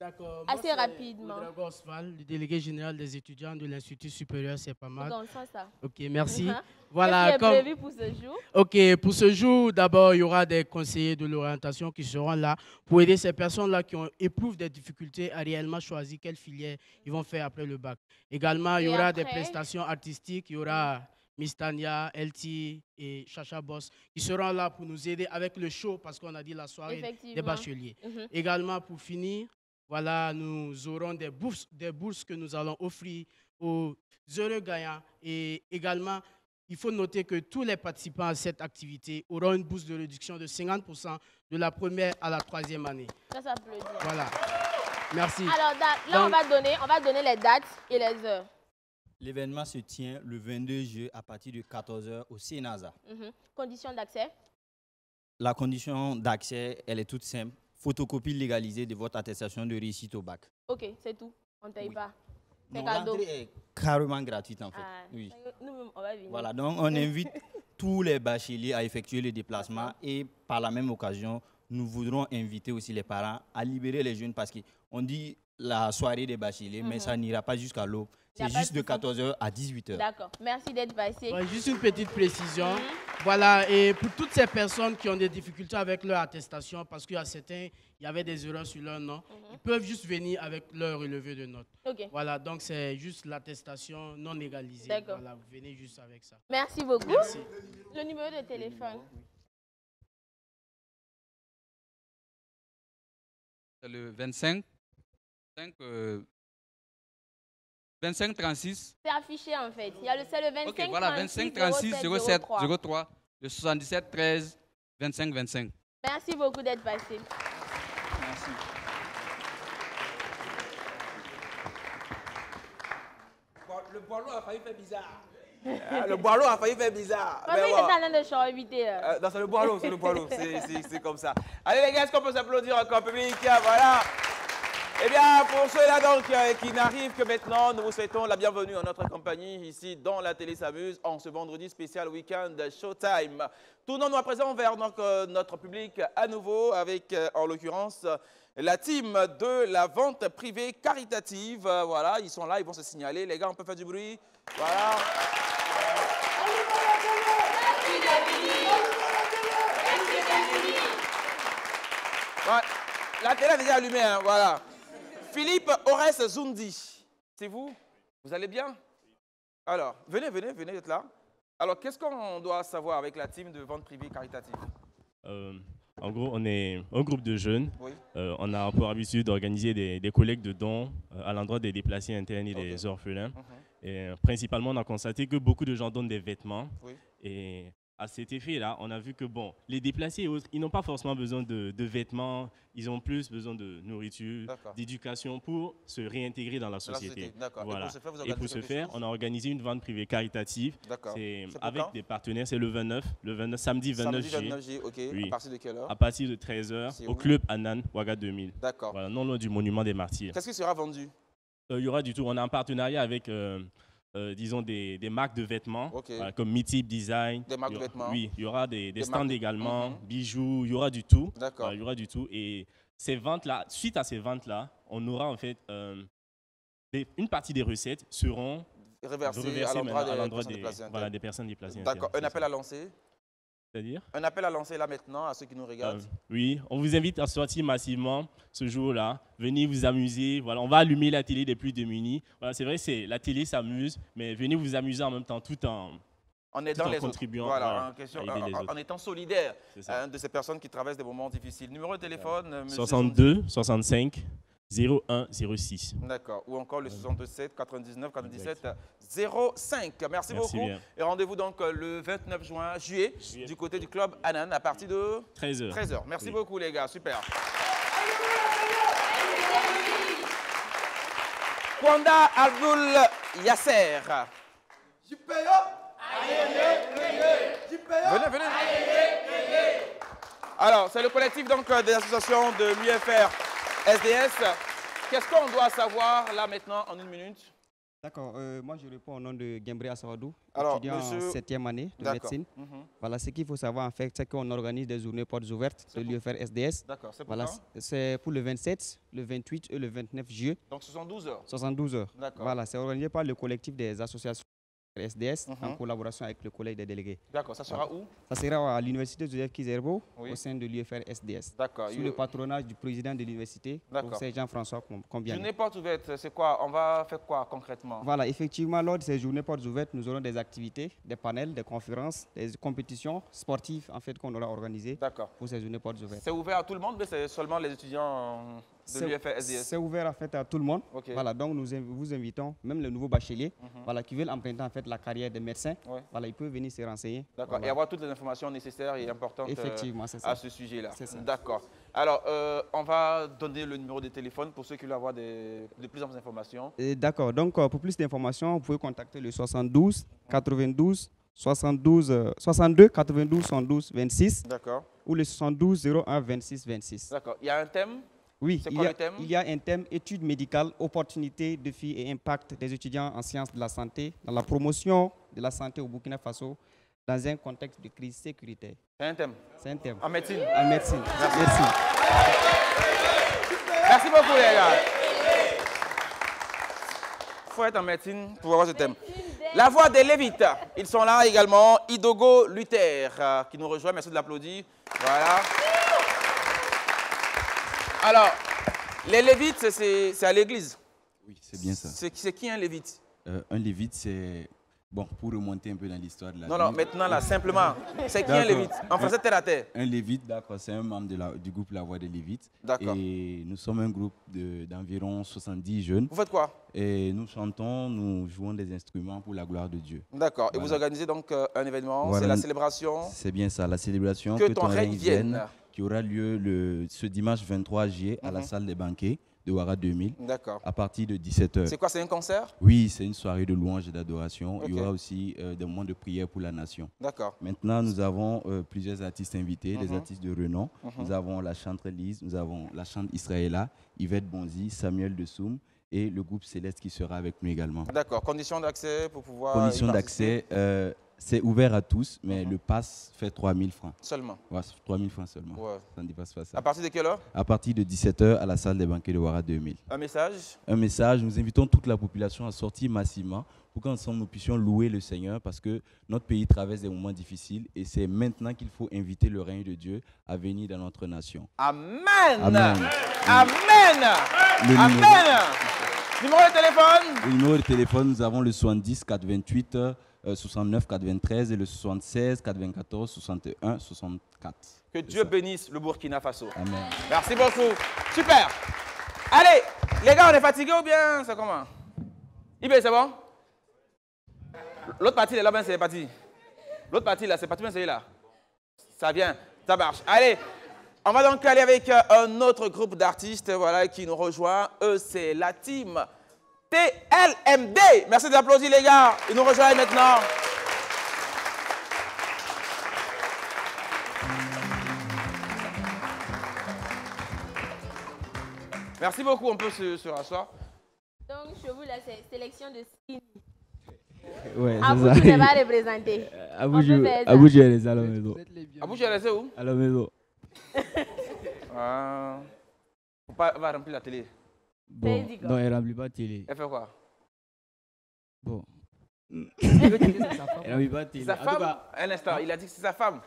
D'accord. Assez Moi, c'est rapidement. Le délégué général des étudiants de l'Institut supérieur CEPAMAD. Dans le sens, ça. Ok, merci. Mhm. [laughs] Voilà. Qu'est-ce qui est comme- prévu pour ce jour? Ok, pour ce jour, d'abord, il y aura des conseillers de l'orientation qui seront là pour aider ces personnes-là qui ont, éprouvent des difficultés à réellement choisir quelle filière ils vont faire après le bac. Également, il y aura des prestations artistiques. Il y aura Miss Tania, LT et Chacha Boss qui seront là pour nous aider avec le show parce qu'on a dit la soirée des bacheliers. Mhm. Également, pour finir, voilà, nous aurons des bourses, des bourses que nous allons offrir aux heureux gagnants. Et également, il faut noter que tous les participants à cette activité auront une bourse de réduction de 50% de la première à la troisième année. Ça s'applaudit. Voilà. Merci. Alors, là, on va, donner, on va donner les dates et les heures. L'événement se tient le 22 juillet à partir de 14h au CNASA. Mhm. Conditions d'accès? La condition d'accès, elle est toute simple. Photocopie légalisée de votre attestation de réussite au bac. Ok, c'est tout. On ne paye pas. C'est cadeau. est carrément gratuite en fait. Ah, Oui. Nous, on va venir. Voilà, donc on invite [laughs] tous les bacheliers à effectuer le déplacement et par la même occasion, nous voudrons inviter aussi les parents à libérer les jeunes parce qu'on dit la soirée des bacheliers, mais Mhm. ça n'ira pas jusqu'à l'aube. C'est juste de de 14h à 18h. D'accord. Merci d'être passé. Ouais, juste une petite précision. Mhm. Voilà, et pour toutes ces personnes qui ont des difficultés avec leur attestation, parce qu'il y a certains, il y avait des erreurs sur leur nom, ils peuvent juste venir avec leur relevé de notes. Ok. Voilà, donc c'est juste l'attestation non égalisée. D'accord. Voilà, vous venez juste avec ça. Merci beaucoup. Merci. Le numéro de téléphone. C'est le 25, 5, euh, 25 36. C'est affiché en fait. Il y a le, c'est le 25 okay, voilà, 26, 36 07 07 03. 03 le 77 13 25 25. Merci beaucoup d'être passé. Merci. Le boileau a failli faire bizarre. Ah, le boileau a failli faire bizarre. Comment il était en train de éviter euh, Non, c'est le boileau, c'est le boileau. c'est comme ça. Allez les gars, est-ce qu'on peut s'applaudir encore public? Voilà. Eh bien, pour ceux-là donc euh, qui n'arrivent que maintenant, nous vous souhaitons la bienvenue en notre compagnie ici dans la télé s'amuse en ce vendredi spécial week-end Showtime. Tournons-nous à présent vers donc, euh, notre public à nouveau avec euh, en l'occurrence la team de la vente privée caritative. Voilà, ils sont là, ils vont se signaler. Les gars, on peut faire du bruit? Voilà. Ouais, la télé est déjà allumée, hein, voilà. Philippe Ores Zundi, c'est vous? Vous allez bien? Alors, venez, venez, venez d'être là. Alors, qu'est-ce qu'on doit savoir avec la team de vente privée caritative? Euh, en gros, on est un groupe de jeunes. Oui. Euh, on a pour habitude d'organiser des, des collectes de dons euh, à l'endroit des déplacés internes et des orphelins. Mhm. Et principalement, on a constaté que beaucoup de gens donnent des vêtements. Oui. Et à cet effet-là, on a vu que bon, les déplacés et autres, ils n'ont pas forcément besoin de, de vêtements, ils ont plus besoin de nourriture, d'éducation pour se réintégrer dans la société. Voilà. pour ce faire, vous Et pour ce faire, on a organisé une vente privée caritative. C'est avec des partenaires, c'est le 29, le 29 samedi 29 Samedi 29 juillet, ok. À partir de quelle heure À partir de 13h C'est au club Anan Ouaga 2000. D'accord. Voilà, non loin du monument des martyrs. Qu'est-ce qui sera vendu Euh, Il y aura du tout. On est en partenariat avec, euh, euh, disons, des, des marques de vêtements, voilà, comme Mitip Design. Des marques de vêtements. Oui, il y aura des, des Des stands marques également, Mhm. bijoux, il y aura du tout. D'accord. Il y aura du tout. Et ces ventes-là, suite à ces ventes-là, on aura en fait euh, une partie des recettes seront Reversées à reversées l'endroit des à personnes des, déplacées internes. voilà, des personnes déplacées. D'accord. Un appel à lancer? C'est-à-dire Un appel à lancer là maintenant à ceux qui nous regardent. Euh, oui, on vous invite à sortir massivement ce jour-là. Venez vous amuser. Voilà, on va allumer la télé des plus démunis. Voilà, c'est vrai, c'est la télé s'amuse, mais venez vous amuser en même temps, tout en en aidant en les contribuant, autres. Voilà, en, question- en- les en- autres. en étant solidaire hein, de ces personnes qui traversent des moments difficiles. Numéro de téléphone, euh, monsieur 62 65 01 06. D'accord. Ou encore le 67 99 97 05. Merci, Merci beaucoup. bien. Et rendez-vous donc euh, le 29 juin, juillet, du côté du club Anan à partir de 13h. 13h. Merci Oui. beaucoup les gars, super. Kwanda Abdul Yasser. Venez, venez. Alors, c'est le collectif donc euh, des associations de l'UFR SDS. Qu'est-ce qu'on doit savoir là maintenant en une minute? D'accord, euh, moi je réponds au nom de Gembré Assawadou, Alors, étudiant monsieur- en septième année de médecine. Mhm. Voilà, ce qu'il faut savoir en fait, c'est qu'on organise des journées portes ouvertes de l'UFR SDS. D'accord, c'est pour voilà, C'est pour le 27, le 28 et le 29 juillet. Donc 72 heures. 72 heures. D'accord. Voilà, c'est organisé par le collectif des associations SDS en Mhm. collaboration avec le collège des délégués. D'accord, ça sera où? Ça sera à l'université Joseph Kizerbo Oui. au sein de l'UFR SDS. D'accord, Sous le patronage du président de l'université, professeur Jean-François Com- Combiani. Journée porte ouverte, c'est quoi? On va faire quoi concrètement? Voilà, effectivement, lors de ces journées portes ouvertes, nous aurons des activités, des panels, des conférences, des compétitions sportives en fait qu'on aura organisées pour ces journées portes ouvertes. C'est ouvert à tout le monde, mais c'est seulement les étudiants de C'est- l'UFR SDS C'est ouvert en fait à tout le monde. Voilà, donc nous vous invitons, même les nouveaux bacheliers, Mhm. voilà, qui veulent emprunter en fait la carrière de médecin. Ouais. Voilà, ils peuvent venir se renseigner. D'accord, Voilà. et avoir toutes les informations nécessaires et importantes euh, Effectivement, c'est ça. à ce sujet-là. D'accord. Alors, euh, on va donner le numéro de téléphone pour ceux qui veulent avoir des- de plus amples informations. D'accord, donc euh, pour plus d'informations, vous pouvez contacter le 72 92 72 euh, 62 92 112 26 D'accord. ou le 72 01 26 26. D'accord. Il y a un thème? Oui, C'est il quoi y, a, le thème il y a un thème études médicales, opportunités, défis et impact des étudiants en sciences de la santé dans la promotion de la santé au Burkina Faso dans un contexte de crise sécuritaire. C'est un thème C'est un thème. En médecine En médecine. Merci. Merci. Merci beaucoup, les gars. Il faut être en médecine pour avoir ce thème. La voix des Lévites. Ils sont là également. Idogo Luther euh, qui nous rejoint. Merci de l'applaudir. Voilà. Alors, les Lévites, c'est- à l'église. Oui, c'est bien ça. C'est qui un Lévite? Euh, un lévite, c'est. Bon, pour remonter un peu dans l'histoire de la Non, non, maintenant, là, simplement. C'est qui un. Lévite? En français, terre à terre. Un lévite, d'accord, c'est un membre de la- du groupe La Voix des Lévites. D'accord. Et nous sommes un groupe de- d'environ 70 jeunes. Vous faites quoi? Et nous chantons, nous jouons des instruments pour la gloire de Dieu. D'accord. Et vous organisez donc euh, un événement. Voilà. C'est la célébration? C'est bien ça, la célébration Que ton règne vienne. Qui aura lieu le, ce dimanche 23 juillet à la Mhm. salle des banquets de Wara 2000. D'accord. À partir de 17h. C'est quoi, c'est un concert? Oui, c'est une soirée de louange et d'adoration. Il y aura aussi euh, des moments de prière pour la nation. D'accord. Maintenant, nous avons euh, plusieurs artistes invités, des Mhm. artistes de renom. Mhm. Nous avons la chante Lise, nous avons la chante Israëla, Yvette Bonzi, Samuel Dessoum et le groupe Céleste qui sera avec nous également. D'accord. Conditions d'accès pour pouvoir. Conditions d'accès, euh, c'est ouvert à tous, mais le pass fait 3000 francs. Seulement. Ouais, 3000 francs seulement. Ouais. Ça ne dépasse pas ça. À partir de quelle heure? À partir de 17h à la salle des banquets de Wara 2000. Un message? Un message, nous invitons toute la population à sortir massivement pour qu'ensemble nous puissions louer le Seigneur parce que notre pays traverse des moments difficiles et c'est maintenant qu'il faut inviter le règne de Dieu à venir dans notre nation. Amen. Amen. Amen. Amen. Numéro- de téléphone Le numéro de téléphone, nous avons le 70 428 euh, 69 93 et le 76 94 61 64. Que Dieu bénisse le Burkina Faso. Amen. Merci beaucoup. Super. Allez, les gars, on est fatigués ou bien c'est comment? Ibé, c'est bon? L'autre partie, là, ben, c'est parti. L'autre partie, là, c'est parti, ben, c'est là. Ça vient, ça marche. Allez, on va donc aller avec euh, un autre groupe d'artistes voilà, qui nous rejoint. Eux, c'est la team TLMD. Merci d'applaudir, les gars. Ils nous rejoignent maintenant. Merci beaucoup, on peut se, se rasseoir. Donc, chez vous, c'est sélection de skin. Ouais, Abou, tu ne vas pas représenter. [laughs] Abou, je- je les à la maison. Abou, tu es resté où? À la maison. Ah. Faut pas, va remplir la télé. Bon, non, elle remplit pas de télé. Elle fait quoi Bon. Elle remplit pas de télé. Sa femme cas- Un instant, il a dit que c'est sa femme.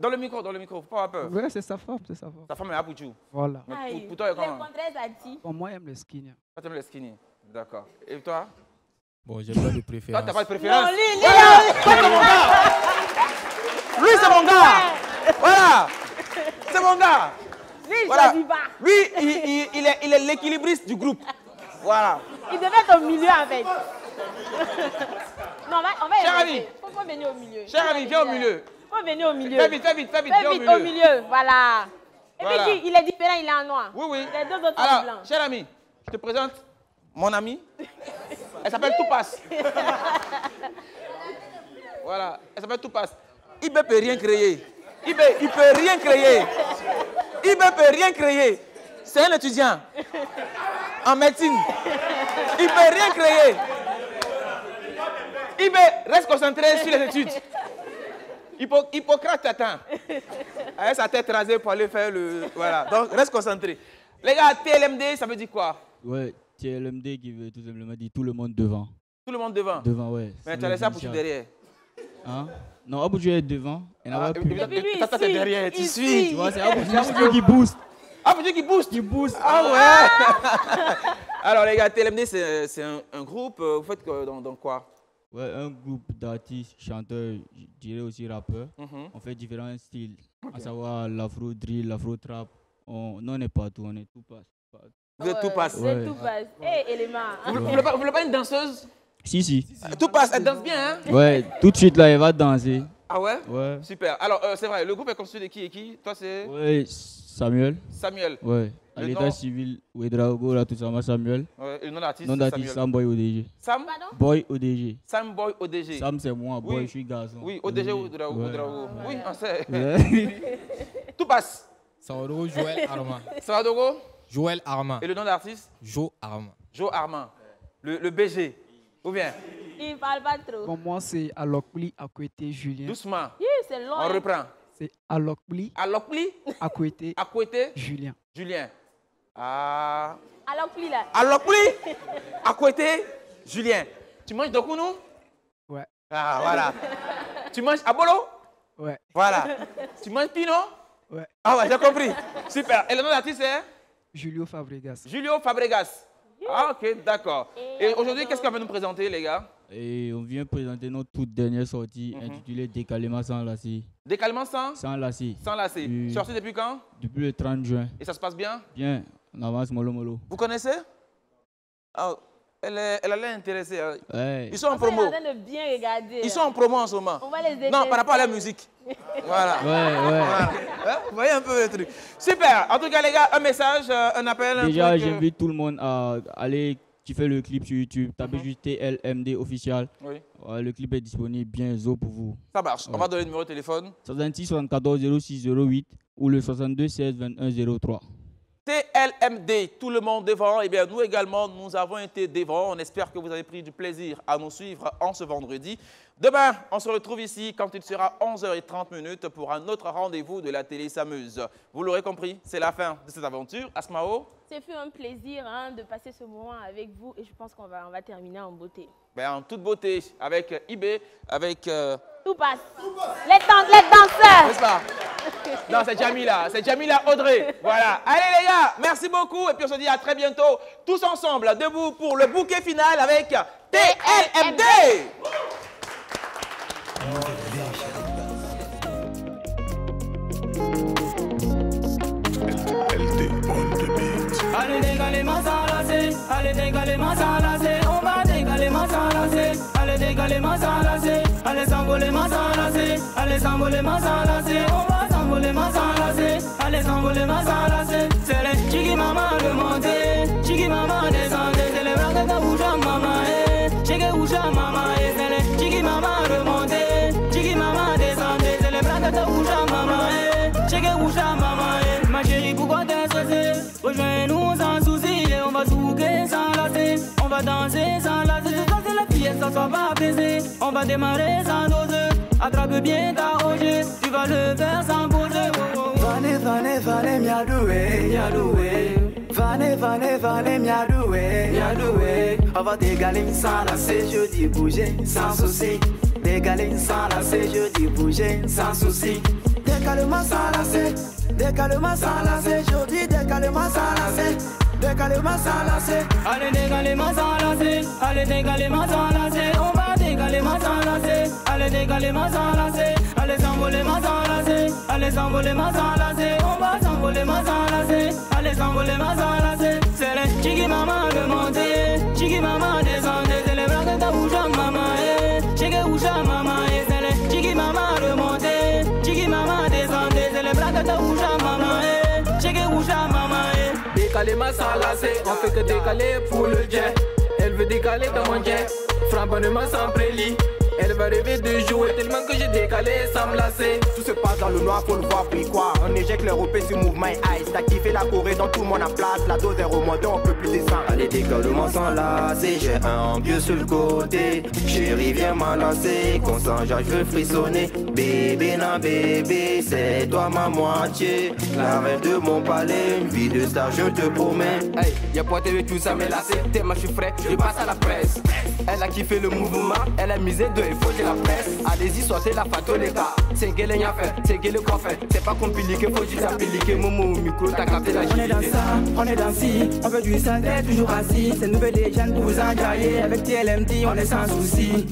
Dans le micro, dans le micro, faut pas avoir peur. Ouais, c'est sa femme, c'est sa femme. Sa femme est Abouchou. Voilà. Mais pour, pour toi, Le comment. Bon, moi, j'aime les skinny. Toi, t'aimes les skinny. D'accord. Et toi Bon, j'ai pas de Toi, préférence. t'as pas de préférence Non, lui, lui, Voilà, lui. toi, c'est mon gars Lui, c'est mon gars Voilà C'est mon gars Lui, il Voilà. choisit pas. Lui, il, il- il est il est l'équilibriste du groupe. Voilà. Il devait être au milieu, en fait. non, on va, on va Cher ami. Faut, faut venir au milieu. Cher ami, viens au là. milieu. Faut venir au milieu. Fais vite, fais vite, fais vite, Fais viens au vite au milieu. Voilà. Et Voilà. puis, il est différent, il est en noir. Oui, oui. Les deux autres sont blancs. cher ami, je te présente mon amie. Elle s'appelle Toupas. [laughs] Voilà, elle s'appelle Toupas. Ibe peut rien créer. Il peut rien créer. Ibe peut rien créer. C'est un étudiant en médecine. Il peut rien créer. Ibe reste concentré sur les études. Hippo- Hippocrate t'attend. Avec sa tête rasée pour aller faire le. Voilà, donc reste concentré. Les gars, TLMD, ça veut dire quoi? Ouais, TLMD qui veut tout simplement dire tout le monde devant. Tout le monde devant Devant, ouais. Mais tu as laissé Abouchou initial. derrière. Hein? Non, Abouchou est devant. N'a Ah, pas et pu. Et toi, t'es derrière, tu il suis. suit. Tu vois, c'est Abouchou qui booste. Abouchou qui booste Qui booste. Ah ouais [laughs] Alors les gars, TLMD, c'est c'est un, un groupe. euh, Vous faites que- dans, dans quoi? Ouais, un groupe d'artistes, chanteurs, je dirais aussi rappeurs. Mhm. On fait différents styles, à Ok. savoir l'afro drill, l'afro trap. On, on est partout, on est tout passe. Vous êtes tout passe. Vous êtes tout passe. Hé, vous voulez pas, vous voulez pas une danseuse? Si, si. Tout passe, elle danse bien, hein? Ouais, tout de suite là, elle va danser. Ah ouais? Ouais. Super. Alors, euh, c'est vrai, le groupe est constitué de qui et qui? Toi, c'est? Ouais, Samuel. Samuel. Ouais. À l'état nom? civil, Ouedraogo, là, tout ça, moi, Samuel. Ouais, et le nom d'artiste, Nom c'est d'artiste. Sam Boy ODG. Sam? Boy ODG. Sam Boy ODG. Sam, c'est moi, Boy, Oui. je suis garçon. Oui, ODG Ouedraogo. Ouais. Oui, on sait. Ouais. [laughs] Tout passe. Saodo Joël Armand. Salvador Joël Armand. Et le nom d'artiste? Joe Armand. Joe Armand. Le, le BG. Ou bien? Il parle pas trop. Pour moi, c'est Alokpli Akwete Julien. Doucement. Hi, c'est long. On reprend. C'est Alokpli Alokpli Akwete Akwete Julien. Julien. Ah. Alors, plie là. Alokpli Akwete Julien. Tu manges Doku, non Ouais. Ah, voilà. tu manges Abolo Ouais. Voilà. tu manges Pino? Ouais. Ah ouais, j'ai compris. Super. Et le nom d'artiste c'est? Julio Fabregas. Julio Fabregas. Ah, ok, d'accord. Et aujourd'hui, qu'est-ce qu'on va nous présenter, les gars? Et on vient présenter notre toute dernière sortie Mhm. intitulée Décalement sans lacet. Décalement sans? Sans lacet. Sans lacet. Oui. Sorti depuis quand? Depuis le 30 juin. Et ça se passe bien? Bien, on avance mollo mollo. Vous connaissez? Ah, Elle, est- elle a l'air intéressée. hein. Ouais. Ils sont en On promo. en train de bien regarder. Ils sont en promo en ce moment. On va les aider. Non, par rapport à la musique. [laughs] Voilà. Ouais, ouais. Voilà. Hein, Vous voyez un peu le truc. Super. En tout cas, les gars, un message, euh, un appel, Déjà, truc, euh, j'invite tout le monde à aller kiffer le clip sur YouTube. Tapez juste TLMD officiel. Oui. Ouais, le clip est disponible bientôt pour vous. Ça marche. On Ouais. va donner le numéro de téléphone. 66 74 06 08 ou le 62 16 21 03. TLMD, tout le monde devant. Eh bien, nous également, nous avons été devant. On espère que vous avez pris du plaisir à nous suivre en ce vendredi. Demain, on se retrouve ici quand il sera 11h30 minutes pour un autre rendez-vous de la télé s'amuse. Vous l'aurez compris, c'est la fin de cette aventure. Asmao, C'est fait un plaisir hein, de passer ce moment avec vous et je pense qu'on va, on va terminer en beauté. Ben, en toute beauté, avec euh, Ibé, avec... euh, Tout passe. Les, dan- les danseurs. N'est-ce pas? Non, c'est Jamila, c'est Jamila Audrey. Voilà. Allez les gars, merci beaucoup et puis on se dit à très bientôt, tous ensemble, debout pour le bouquet final avec TLMD. Allez dégaler masala allez masala c'est, on va dégaler masala c'est, allez dégaler masala c'est, allez s'envoler masala c'est, allez s'envoler masala c'est, on va s'envoler masala c'est, allez s'envoler masala c'est, les chigi mama remonter, chigi mama on va démarrer sans doser, attrape bien ta roger, tu vas le faire sans poser. Vane, vane, vane, miadoué, miadoué. Vane, vane, vane, miadoué, miadoué. On va dégaler sans lasser, je dis bouger sans souci. Dégaler sans lasser, je dis bouger sans souci. Décalement sans lasser, décalement sans lasser, je dis décalement sans lasser. Décalement sans lasser. Allez dégaler ma lasser, allez dégaler ma lasser, dégaler ma lasser, allez dégaler ma lasser, allez s'envoler ma lasser, allez s'envoler ma lasser, on va s'envoler ma lasser, allez s'envoler ma lasser, c'est les chigi mama remonter, chigi mama descendre, c'est les bras que t'as bougé mama eh, chigi bougé mama eh, c'est les chigi mama remonter, chigi mama descendre, c'est les bras que t'as bougé mama eh, chigi bougé mama eh. Décaler ma c'est on fait que décaler pour le jet. Elle veut décaler dans mon jet, Frappant de ma simple Elle va rêver de jouer tellement que j'ai décalé sans me lasser. Tout se passe dans le noir, faut le voir puis quoi. On éjecte les repères sur mouvement et ice. T'as kiffé la Corée, dans tout le monde en place. La dose est remontée, on peut plus descendre. Allez, décalement sans lasser, j'ai un vieux sur le côté. Chérie, viens m'enlacer, consent, je veux frissonner. Bébé, non, bébé, c'est toi ma moitié. La reine de mon palais, une vie de star, je te promets. Hey, y'a pas TV, tout ça, mais là c'est tellement je suis frais, je passe à la presse. Elle a kiffé le mouvement, elle a misé de il faut de la presse. Allez-y, sortez la. C'est que les fait, c'est que le coffre. C'est pas compliqué, faut juste appliquer. Momo au micro, t'as capté la On est dans ça, on est dans ci, on veut du sang, t'es toujours assis. C'est nouvelle légende pour vous enjailler. Avec TLMD, on est sans souci.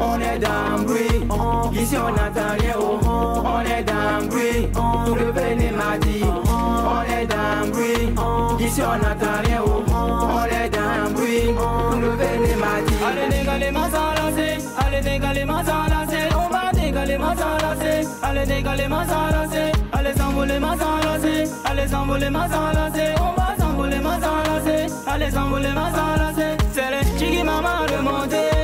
On est dans le bruit, ici on n'entend rien. Oh. On est dans le bruit, tout le véné m'a dit. On est dans le bruit, ici on n'entend rien. Oh. On est dans le bruit, tout le véné m'a dit. Allez dégaler ma lasser, allez dégaler ma lasser, on va dégaler ma lasser, allez dégaler ma lasser, allez s'envoler ma lasser, allez s'envoler ma lasser, on va s'envoler ma lasser, allez s'envoler ma lasser, c'est les chigi mama remonter.